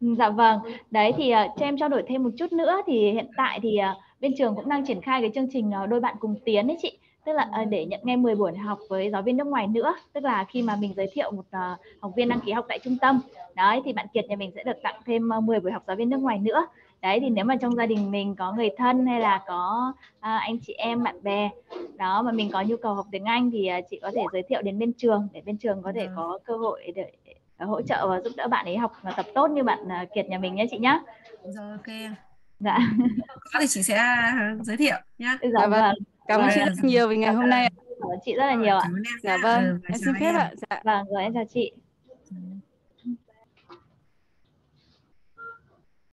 dạ vâng đấy thì uh, cho em trao đổi thêm một chút nữa thì hiện tại thì uh, bên trường cũng đang triển khai cái chương trình uh, đôi bạn cùng tiến đấy chị tức là uh, để nhận nghe 10 buổi học với giáo viên nước ngoài nữa tức là khi mà mình giới thiệu một uh, học viên đăng ký học tại trung tâm đấy thì bạn Kiệt nhà mình sẽ được tặng thêm 10 ờ, buổi học giáo viên nước ngoài nữa đấy thì nếu mà trong gia đình mình có người thân hay là có à, anh chị em bạn bè đó mà mình có nhu cầu học tiếng Anh thì à, chị có thể giới thiệu đến bên trường để bên trường có thể ừ. có cơ hội để, hỗ trợ và giúp đỡ bạn ấy học và tập tốt như bạn à, Kiệt nhà mình nhé chị nhé. Rồi ok. Dạ. Có thì chị sẽ giới thiệu nhé. Dạ, dạ vâng. Cảm ơn chị rất nhiều vì ngày hôm nay. Cảm ơn chị rất là nhiều ạ. Dạ vâng, ừ, em xin phép ạ. Dạ. Vâng, rồi em chào chị.